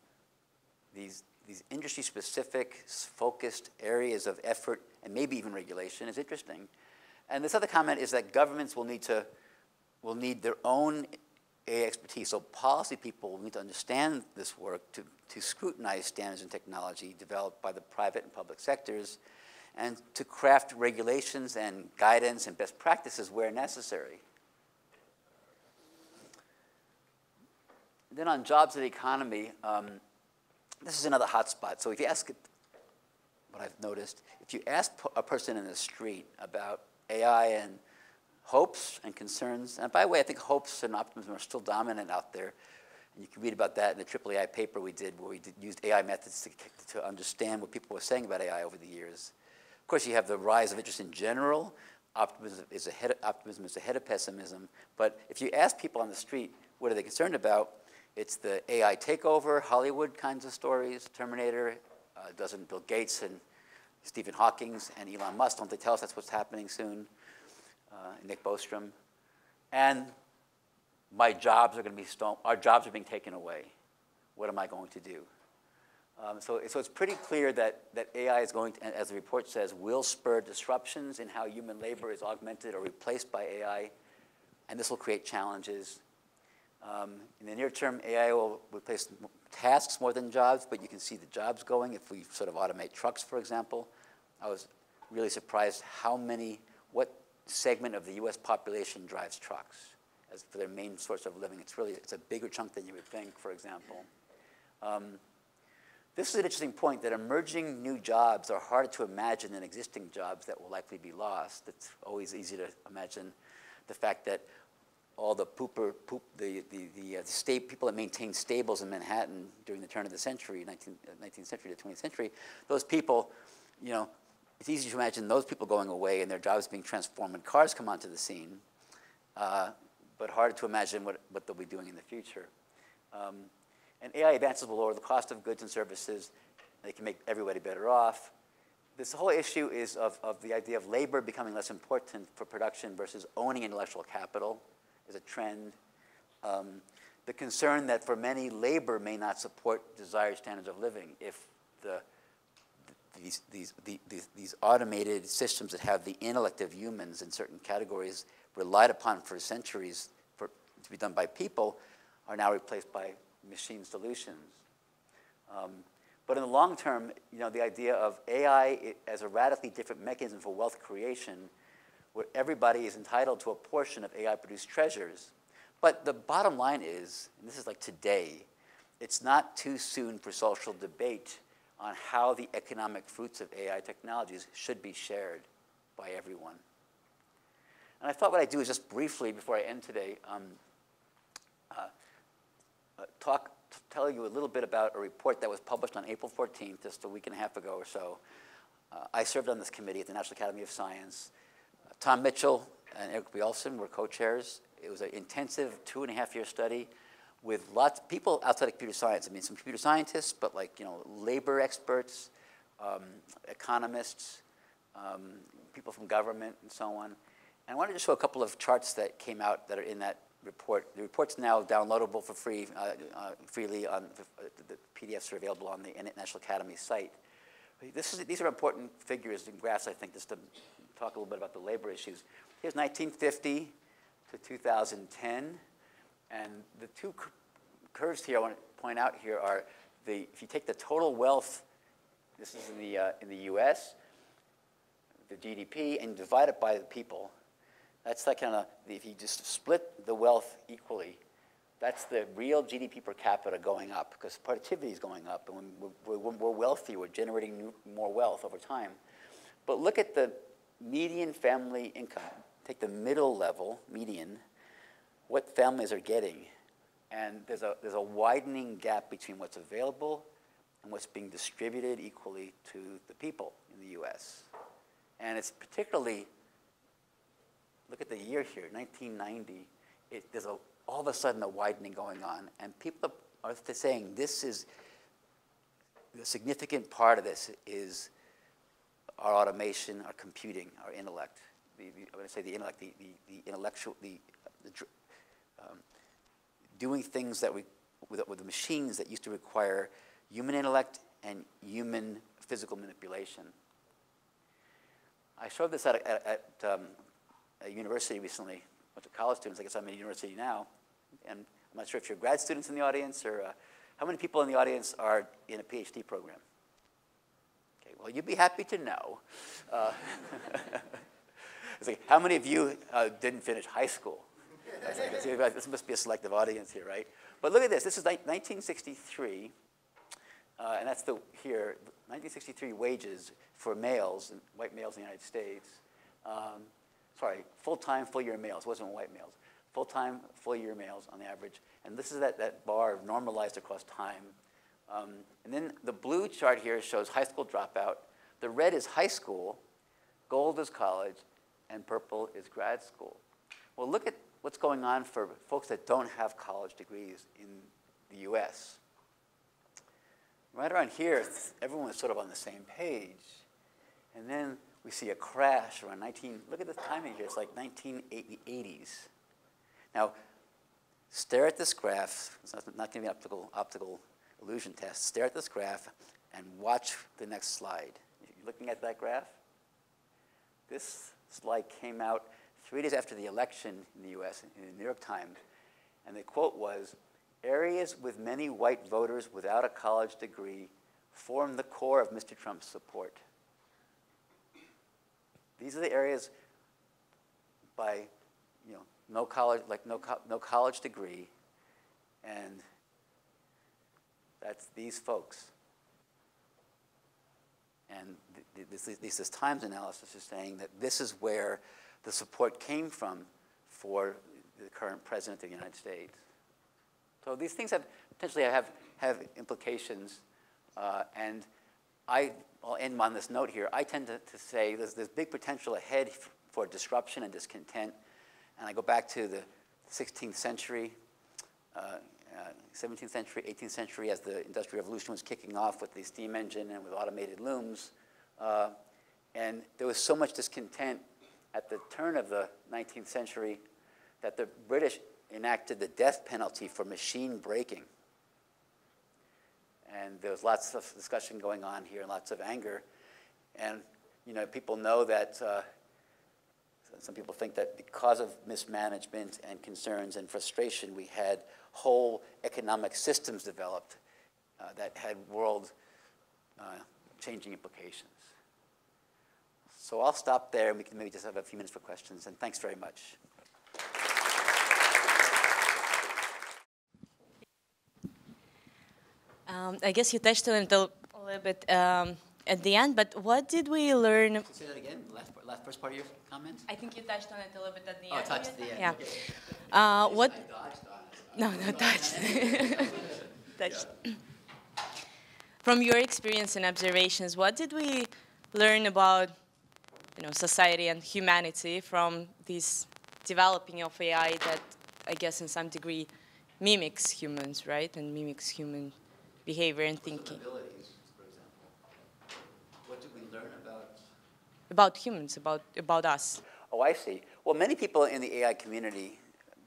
these, these industry-specific, focused areas of effort and maybe even regulation is interesting. And this other comment is that governments will need to will need their own AI expertise. So policy people will need to understand this work to, to scrutinize standards and technology developed by the private and public sectors and to craft regulations and guidance and best practices where necessary. Then on jobs and the economy, um, this is another hot spot. So if you ask, what I've noticed, if you ask a person in the street about AI and hopes and concerns. And by the way, I think hopes and optimism are still dominant out there. And you can read about that in the AAAI paper we did where we did, used AI methods to, to understand what people were saying about AI over the years. Of course, you have the rise of interest in general. Optimism is ahead of, optimism is ahead of pessimism. But if you ask people on the street, what are they concerned about? It's the AI takeover, Hollywood kinds of stories, Terminator, uh, doesn't Bill Gates and Stephen Hawking and Elon Musk, don't they tell us that's what's happening soon? uh, Nick Bostrom. And my jobs are going to be our jobs are being taken away. What am I going to do? Um, so, so it's pretty clear that, that AI is going to, as the report says, will spur disruptions in how human labor is augmented or replaced by AI, and this will create challenges. Um, in the near term, AI will replace tasks more than jobs, but you can see the jobs going if we sort of automate trucks, for example. I was really surprised how many, what segment of the U.S. population drives trucks as for their main source of living. It's really it's a bigger chunk than you would think, for example. Um, this is an interesting point that emerging new jobs are harder to imagine than existing jobs that will likely be lost. It's always easy to imagine the fact that all the pooper, poop, the, the, the, uh, state, people that maintained stables in Manhattan during the turn of the century, 19, uh, 19th century to 20th century, those people, you know, it's easy to imagine those people going away and their jobs being transformed when cars come onto the scene, uh, but harder to imagine what, what they'll be doing in the future. Um, and AI advances will lower the cost of goods and services. They can make everybody better off. This whole issue is of, of the idea of labor becoming less important for production versus owning intellectual capital is a trend. Um, the concern that for many, labor may not support desired standards of living if the these, these, these, these automated systems that have the intellect of humans in certain categories relied upon for centuries for, to be done by people are now replaced by machine solutions. Um, but in the long term, you know, the idea of AI as a radically different mechanism for wealth creation where everybody is entitled to a portion of AI-produced treasures. But the bottom line is, and this is like today, it's not too soon for social debate on how the economic fruits of AI technologies should be shared by everyone. And I thought what I'd do is just briefly, before I end today, um, talk, tell you a little bit about a report that was published on April 14th, just a week and a half ago or so. Uh, I served on this committee at the National Academy of Science. Uh, Tom Mitchell and Erik Brynjolfsson were co-chairs. It was an intensive two and a half year study with lots of people outside of computer science. I mean, some computer scientists, but like, you know, labor experts, um, economists, um, people from government, and so on. And I wanted to show a couple of charts that came out that are in that report. The report's now downloadable for free, uh, uh, freely on the, the, PDFs are available on the National Academy site. This is, these are important figures and graphs, I think, just to talk a little bit about the labor issues. Here's 1950 to 2010. And the two curves here I want to point out here are the, if you take the total wealth, this is in the, uh, in the US, the GDP, and divide it by the people, that's that kind of, if you just split the wealth equally, that's the real GDP per capita going up because productivity is going up. And when we're, we're, we're wealthy, we're generating new, more wealth over time. But look at the median family income. Take the middle level, median, what families are getting. And there's a, there's a widening gap between what's available and what's being distributed equally to the people in the US. And it's particularly, look at the year here, 1990, it, there's a, all of a sudden a widening going on. And people are saying this is, the significant part of this is our automation, our computing, our intellect. The, the, I'm going to say the intellect, the, the, the intellectual, the, um, doing things that we, with, with the machines that used to require human intellect and human physical manipulation. I showed this at, at, at um, a university recently, bunch of college students. I guess I'm at a university now. And I'm not sure if you're grad students in the audience or uh, how many people in the audience are in a PhD program? Okay, well, you'd be happy to know. Uh, it's like, how many of you uh, didn't finish high school? this must be a selective audience here, right? But look at this. This is 1963, uh, and that's the here 1963 wages for males, white males in the United States. Um, sorry, full-time, full-year males. It wasn't white males. Full-time, full-year males on the average. And this is that, that bar normalized across time. Um, and then the blue chart here shows high school dropout. The red is high school, gold is college, and purple is grad school. Well, look at what's going on for folks that don't have college degrees in the US. Right around here, everyone is sort of on the same page. And then we see a crash around 19, look at the timing here, it's like 1980s. Now, stare at this graph, it's not, not gonna be optical, optical illusion test, stare at this graph and watch the next slide. You're looking at that graph? This slide came out three days after the election in the US, in the New York Times, and the quote was, areas with many white voters without a college degree form the core of Mr. Trump's support. These are the areas by, you know, no college, like no, co no college degree, and that's these folks. And this, this, this Times analysis is saying that this is where the support came from for the current president of the United States. So these things have potentially have, have implications. Uh, and I, will end on this note here. I tend to, to say there's, there's big potential ahead for disruption and discontent. And I go back to the 16th century, uh, uh, 17th century, 18th century, as the Industrial Revolution was kicking off with the steam engine and with automated looms. Uh, and there was so much discontent at the turn of the 19th century that the British enacted the death penalty for machine breaking. And there was lots of discussion going on here and lots of anger. And, you know, people know that, uh, some people think that because of mismanagement and concerns and frustration, we had whole economic systems developed uh, that had world uh, changing implications. So I'll stop there and we can maybe just have a few minutes for questions. And thanks very much. Um, I guess you touched on it a, a little bit um, at the end, but what did we learn? Say that again, last, last first part of your comment? I think you touched on it a little bit at the oh, end. Oh, touched at the end. Yeah. Okay. Uh, what? No, no, touched. touched. From your experience and observations, what did we learn about, you know, society and humanity from this developing of AI that, I guess, in some degree, mimics humans, right, and mimics human behavior and thinking. Abilities, for example. What did we learn about? About humans, about, about us. Oh, I see. Well, many people in the AI community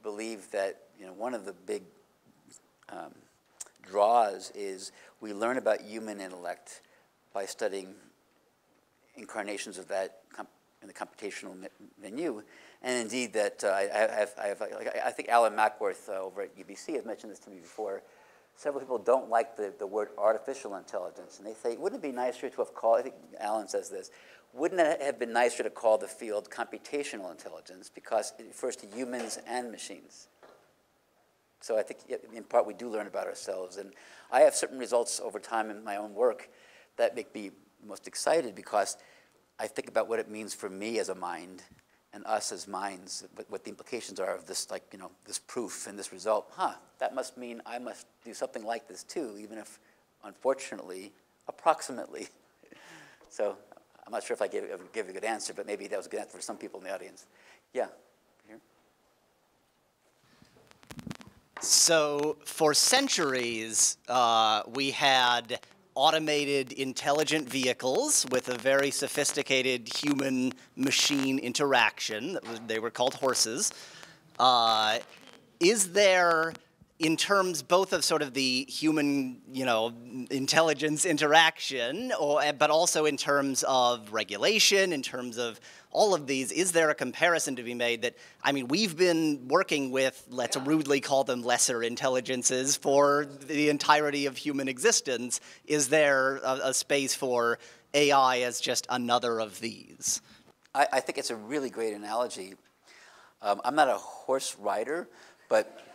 believe that you know, one of the big um, draws is we learn about human intellect by studying incarnations of that in the computational venue. And indeed, that uh, I, have, I, have, I, think Alan Mackworth uh, over at UBC has mentioned this to me before several people don't like the, the word artificial intelligence. And they say, wouldn't it be nicer to have called, I think Alan says this, wouldn't it have been nicer to call the field computational intelligence because it refers to humans and machines? So I think in part we do learn about ourselves. And I have certain results over time in my own work that make me most excited because I think about what it means for me as a mind and us as minds, what, the implications are of this, like, you know, this proof and this result. Huh, that must mean I must do something like this too, even if, unfortunately, approximately. so I'm not sure if I gave, gave a good answer, but maybe that was a good answer for some people in the audience. Yeah. Here. So for centuries, uh, we had automated intelligent vehicles with a very sophisticated human machine interaction. They were called horses. Uh, is there, in terms both of sort of the human, you know, intelligence interaction, or, but also in terms of regulation, in terms of all of these, is there a comparison to be made that, I mean, we've been working with, let's yeah. rudely call them lesser intelligences for the entirety of human existence. Is there a, a space for AI as just another of these? I, I think it's a really great analogy. Um, I'm not a horse rider, but,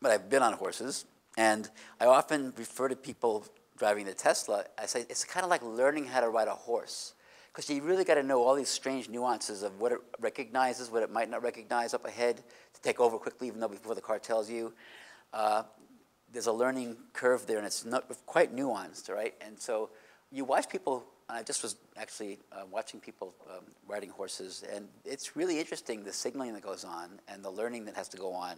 but I've been on horses. And I often refer to people driving the Tesla, I say it's kind of like learning how to ride a horse because you really got to know all these strange nuances of what it recognizes, what it might not recognize up ahead to take over quickly, even though before the car tells you. Uh, there's a learning curve there, and it's not, quite nuanced, right? And so you watch people. I just was actually uh, watching people um, riding horses, and it's really interesting the signaling that goes on and the learning that has to go on,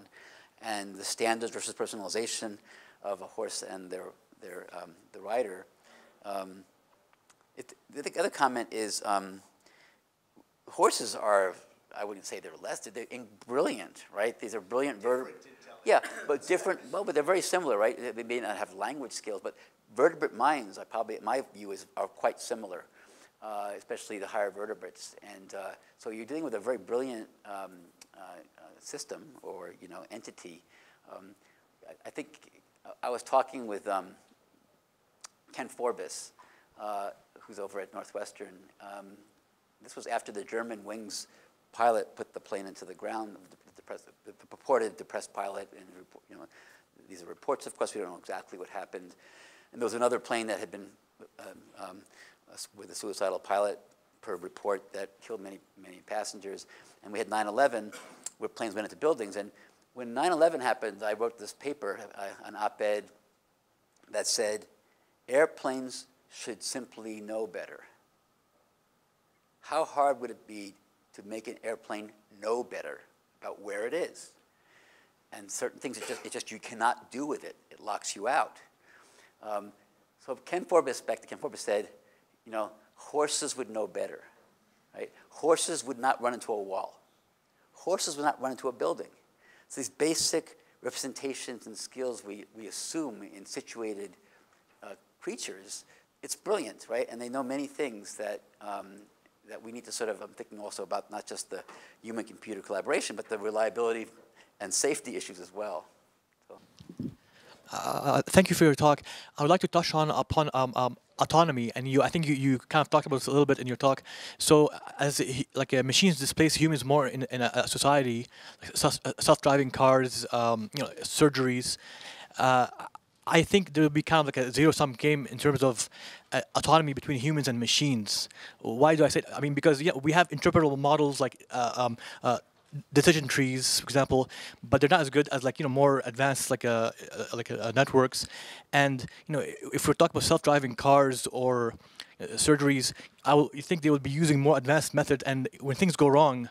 and the standards versus personalization of a horse and their their um, the rider. Um, it, the other comment is um, horses are, I wouldn't say they're less, they're brilliant, right? These are brilliant vertebrates. Yeah, but different, well, but they're very similar, right? They may not have language skills, but vertebrate minds, I probably, my view is, are quite similar, uh, especially the higher vertebrates. And uh, so you're dealing with a very brilliant um, uh, uh system or, you know, entity. Um, I, I, think I was talking with um, Ken Forbus, uh, who's over at Northwestern. Um, this was after the Germanwings pilot put the plane into the ground, the, the, the, purported depressed pilot. And you know, these are reports, of course, we don't know exactly what happened. And there was another plane that had been um, um, with a suicidal pilot per report that killed many, many passengers. And we had 9-11 where planes went into buildings. And when 9-11 happened, I wrote this paper, uh, an op-ed that said, airplanes should simply know better. How hard would it be to make an airplane know better about where it is? And certain things, it just, it just you cannot do with it. It locks you out. Um, so Ken Forbus, back to Ken Forbus, said, you know, horses would know better. Right? Horses would not run into a wall. Horses would not run into a building. So these basic representations and skills we, we assume in situated uh, creatures it's brilliant, right? And they know many things that, um, that we need to sort of, I'm thinking also about not just the human-computer collaboration, but the reliability and safety issues as well. Uh, thank you for your talk. I would like to touch on upon um, um, autonomy, and you, I think you, you kind of talked about this a little bit in your talk. So, as like uh, machines displace humans more in, in a, a society, like self-driving cars, um, you know, surgeries. Uh, I think there will be kind of like a zero-sum game in terms of uh, autonomy between humans and machines. Why do I say? That? I mean, because yeah, we have interpretable models like uh, um, uh, decision trees, for example, but they're not as good as like you know more advanced like uh, uh like uh, networks. And you know, if we're talking about self-driving cars or uh, surgeries, I will think they would be using more advanced methods. And when things go wrong,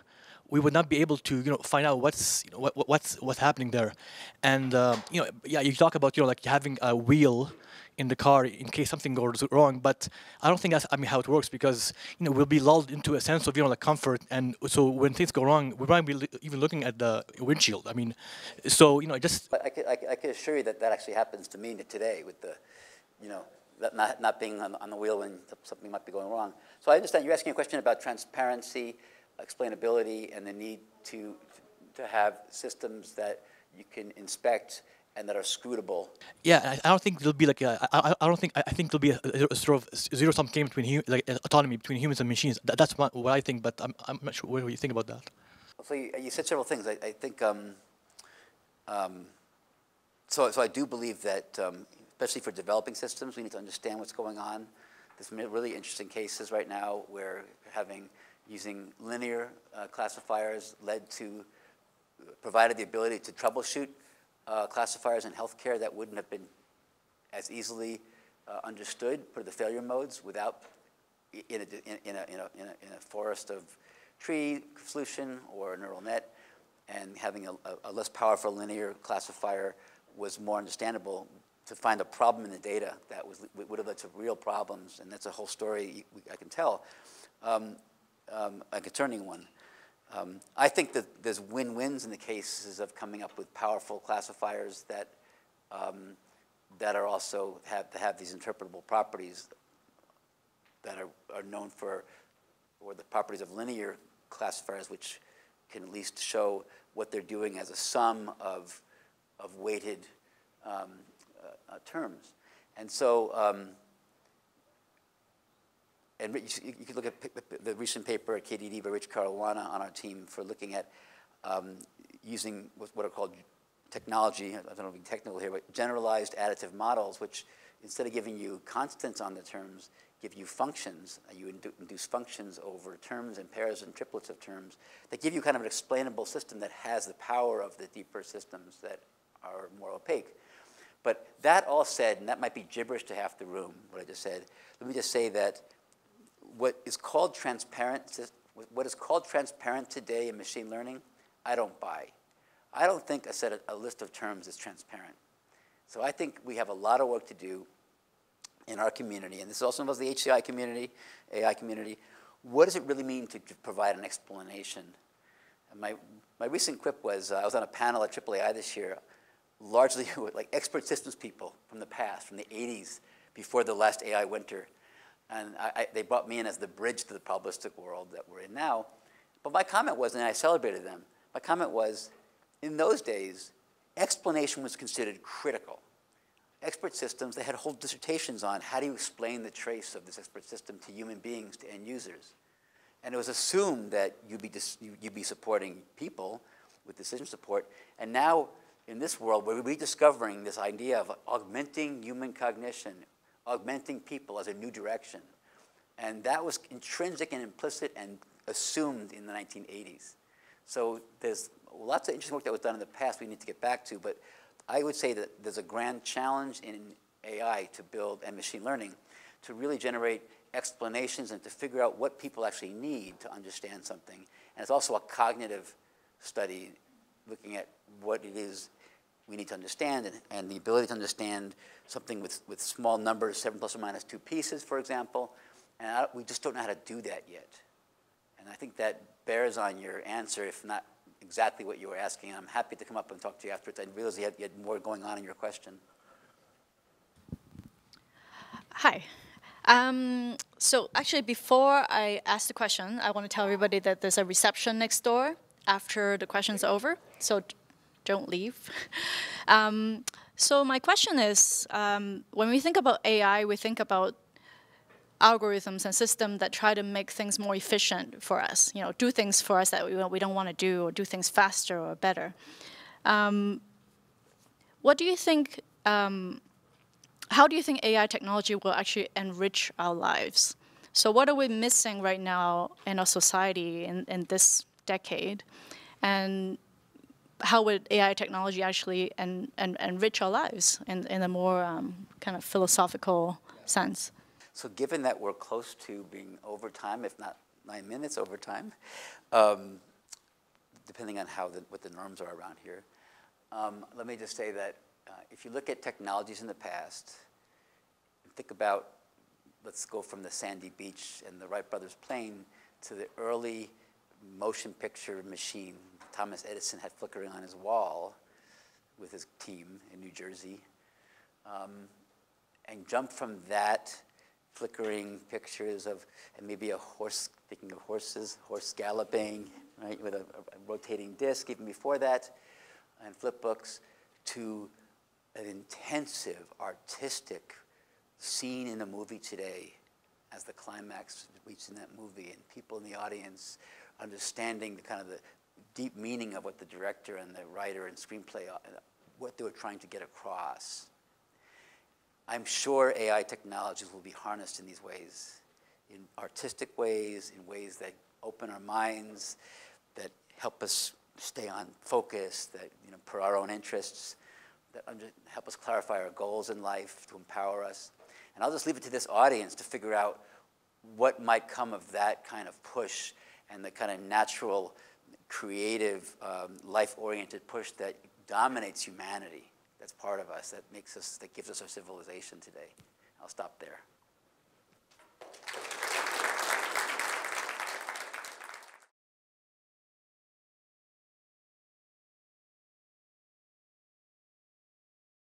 we would not be able to you know find out what's you know, what, what's what's happening there. And uh, you know, yeah, you talk about you know like having a wheel in the car in case something goes wrong. But I don't think that's I mean how it works because you know we'll be lulled into a sense of you know like comfort, and so when things go wrong, we might be even looking at the windshield. I mean, so you know just. But I can, I, I can assure you that that actually happens to me today with the, you know, not not being on, on the wheel when something might be going wrong. So I understand you're asking a question about transparency, explainability, and the need to to have systems that you can inspect and that are scrutable. Yeah, I, I don't think there'll be like a, I, I don't think I think there'll be a, a sort of zero sum game between like autonomy between humans and machines. That, that's what, what I think, but I'm I'm not sure what you think about that. So you, you said several things. I, I think um, um, so. So I do believe that, um, especially for developing systems, we need to understand what's going on. There's really interesting cases right now where having using linear uh, classifiers led to provided the ability to troubleshoot uh, classifiers in healthcare that wouldn't have been as easily uh, understood for the failure modes without in a, in, a, in, a, in, a, in a forest of tree solution or a neural net. And having a, a, less powerful linear classifier was more understandable to find a problem in the data that was, would have led to real problems, and that's a whole story I can tell, um, um, a concerning one. Um, I think that there's win-wins in the cases of coming up with powerful classifiers that, um, that are also have, have these interpretable properties that are, are known for, or the properties of linear classifiers, which can at least show what they're doing as a sum of, of weighted um, uh, terms. And so um, and you, you could look at the recent paper at KDD by Rich Caruana on our team for looking at um, using what are called technology, I don't know if I'm technical here, but generalized additive models, which instead of giving you constants on the terms, give you functions. Uh, you induce functions over terms and pairs and triplets of terms that give you kind of an explainable system that has the power of the deeper systems that are more opaque. But that all said, and that might be gibberish to half the room, what I just said, let me just say that what is called transparent, what is called transparent today in machine learning, I don't buy. I don't think a set of, a list of terms is transparent. So I think we have a lot of work to do in our community, and this also involves the HCI community, AI community. What does it really mean to, provide an explanation? And my, my recent quip was, uh, I was on a panel at AAAI this year, largely with like expert systems people from the past, from the 80s, before the last AI winter. And I, I, they brought me in as the bridge to the probabilistic world that we're in now. But my comment was, and I celebrated them, my comment was, in those days, explanation was considered critical. Expert systems, they had whole dissertations on how do you explain the trace of this expert system to human beings, to end users. And it was assumed that you'd be, you'd be supporting people with decision support. And now, in this world, we're rediscovering this idea of augmenting human cognition, augmenting people as a new direction. And that was intrinsic and implicit and assumed in the 1980s. So there's lots of interesting work that was done in the past we need to get back to, but I would say that there's a grand challenge in AI to build and machine learning to really generate explanations and to figure out what people actually need to understand something. And it's also a cognitive study looking at what it is we need to understand and, and the ability to understand something with, with small numbers, seven plus or minus two pieces, for example. And I, we just don't know how to do that yet. And I think that bears on your answer, if not exactly what you were asking. I'm happy to come up and talk to you afterwards. I realize you had, you had more going on in your question. Hi. Um, so actually, before I ask the question, I want to tell everybody that there's a reception next door after the question's over. So don't leave. um, so my question is, um, when we think about AI, we think about algorithms and systems that try to make things more efficient for us. You know, do things for us that we, we don't want to do, or do things faster or better. Um, what do you think? Um, how do you think AI technology will actually enrich our lives? So, what are we missing right now in our society in, in this decade? And how would AI technology actually en, en, enrich our lives in, in a more um, kind of philosophical sense? So given that we're close to being over time, if not nine minutes over time, um, depending on how the, what the norms are around here, um, let me just say that uh, if you look at technologies in the past, think about, let's go from the sandy beach and the Wright brothers plane to the early motion picture machine Thomas Edison had flickering on his wall with his team in New Jersey. Um, and jumped from that flickering pictures of, and maybe a horse, speaking of horses, horse galloping, right, with a, a rotating disc, even before that, and flip books, to an intensive artistic scene in a movie today as the climax reached in that movie, and people in the audience understanding the kind of the deep meaning of what the director and the writer and screenplay, uh, what they were trying to get across. I'm sure AI technologies will be harnessed in these ways, in artistic ways, in ways that open our minds, that help us stay on focus, that you know, per our own interests, that help us clarify our goals in life, to empower us. And I'll just leave it to this audience to figure out what might come of that kind of push and the kind of natural, creative, um, life-oriented push that dominates humanity that's part of us, that makes us, that gives us our civilization today. I'll stop there.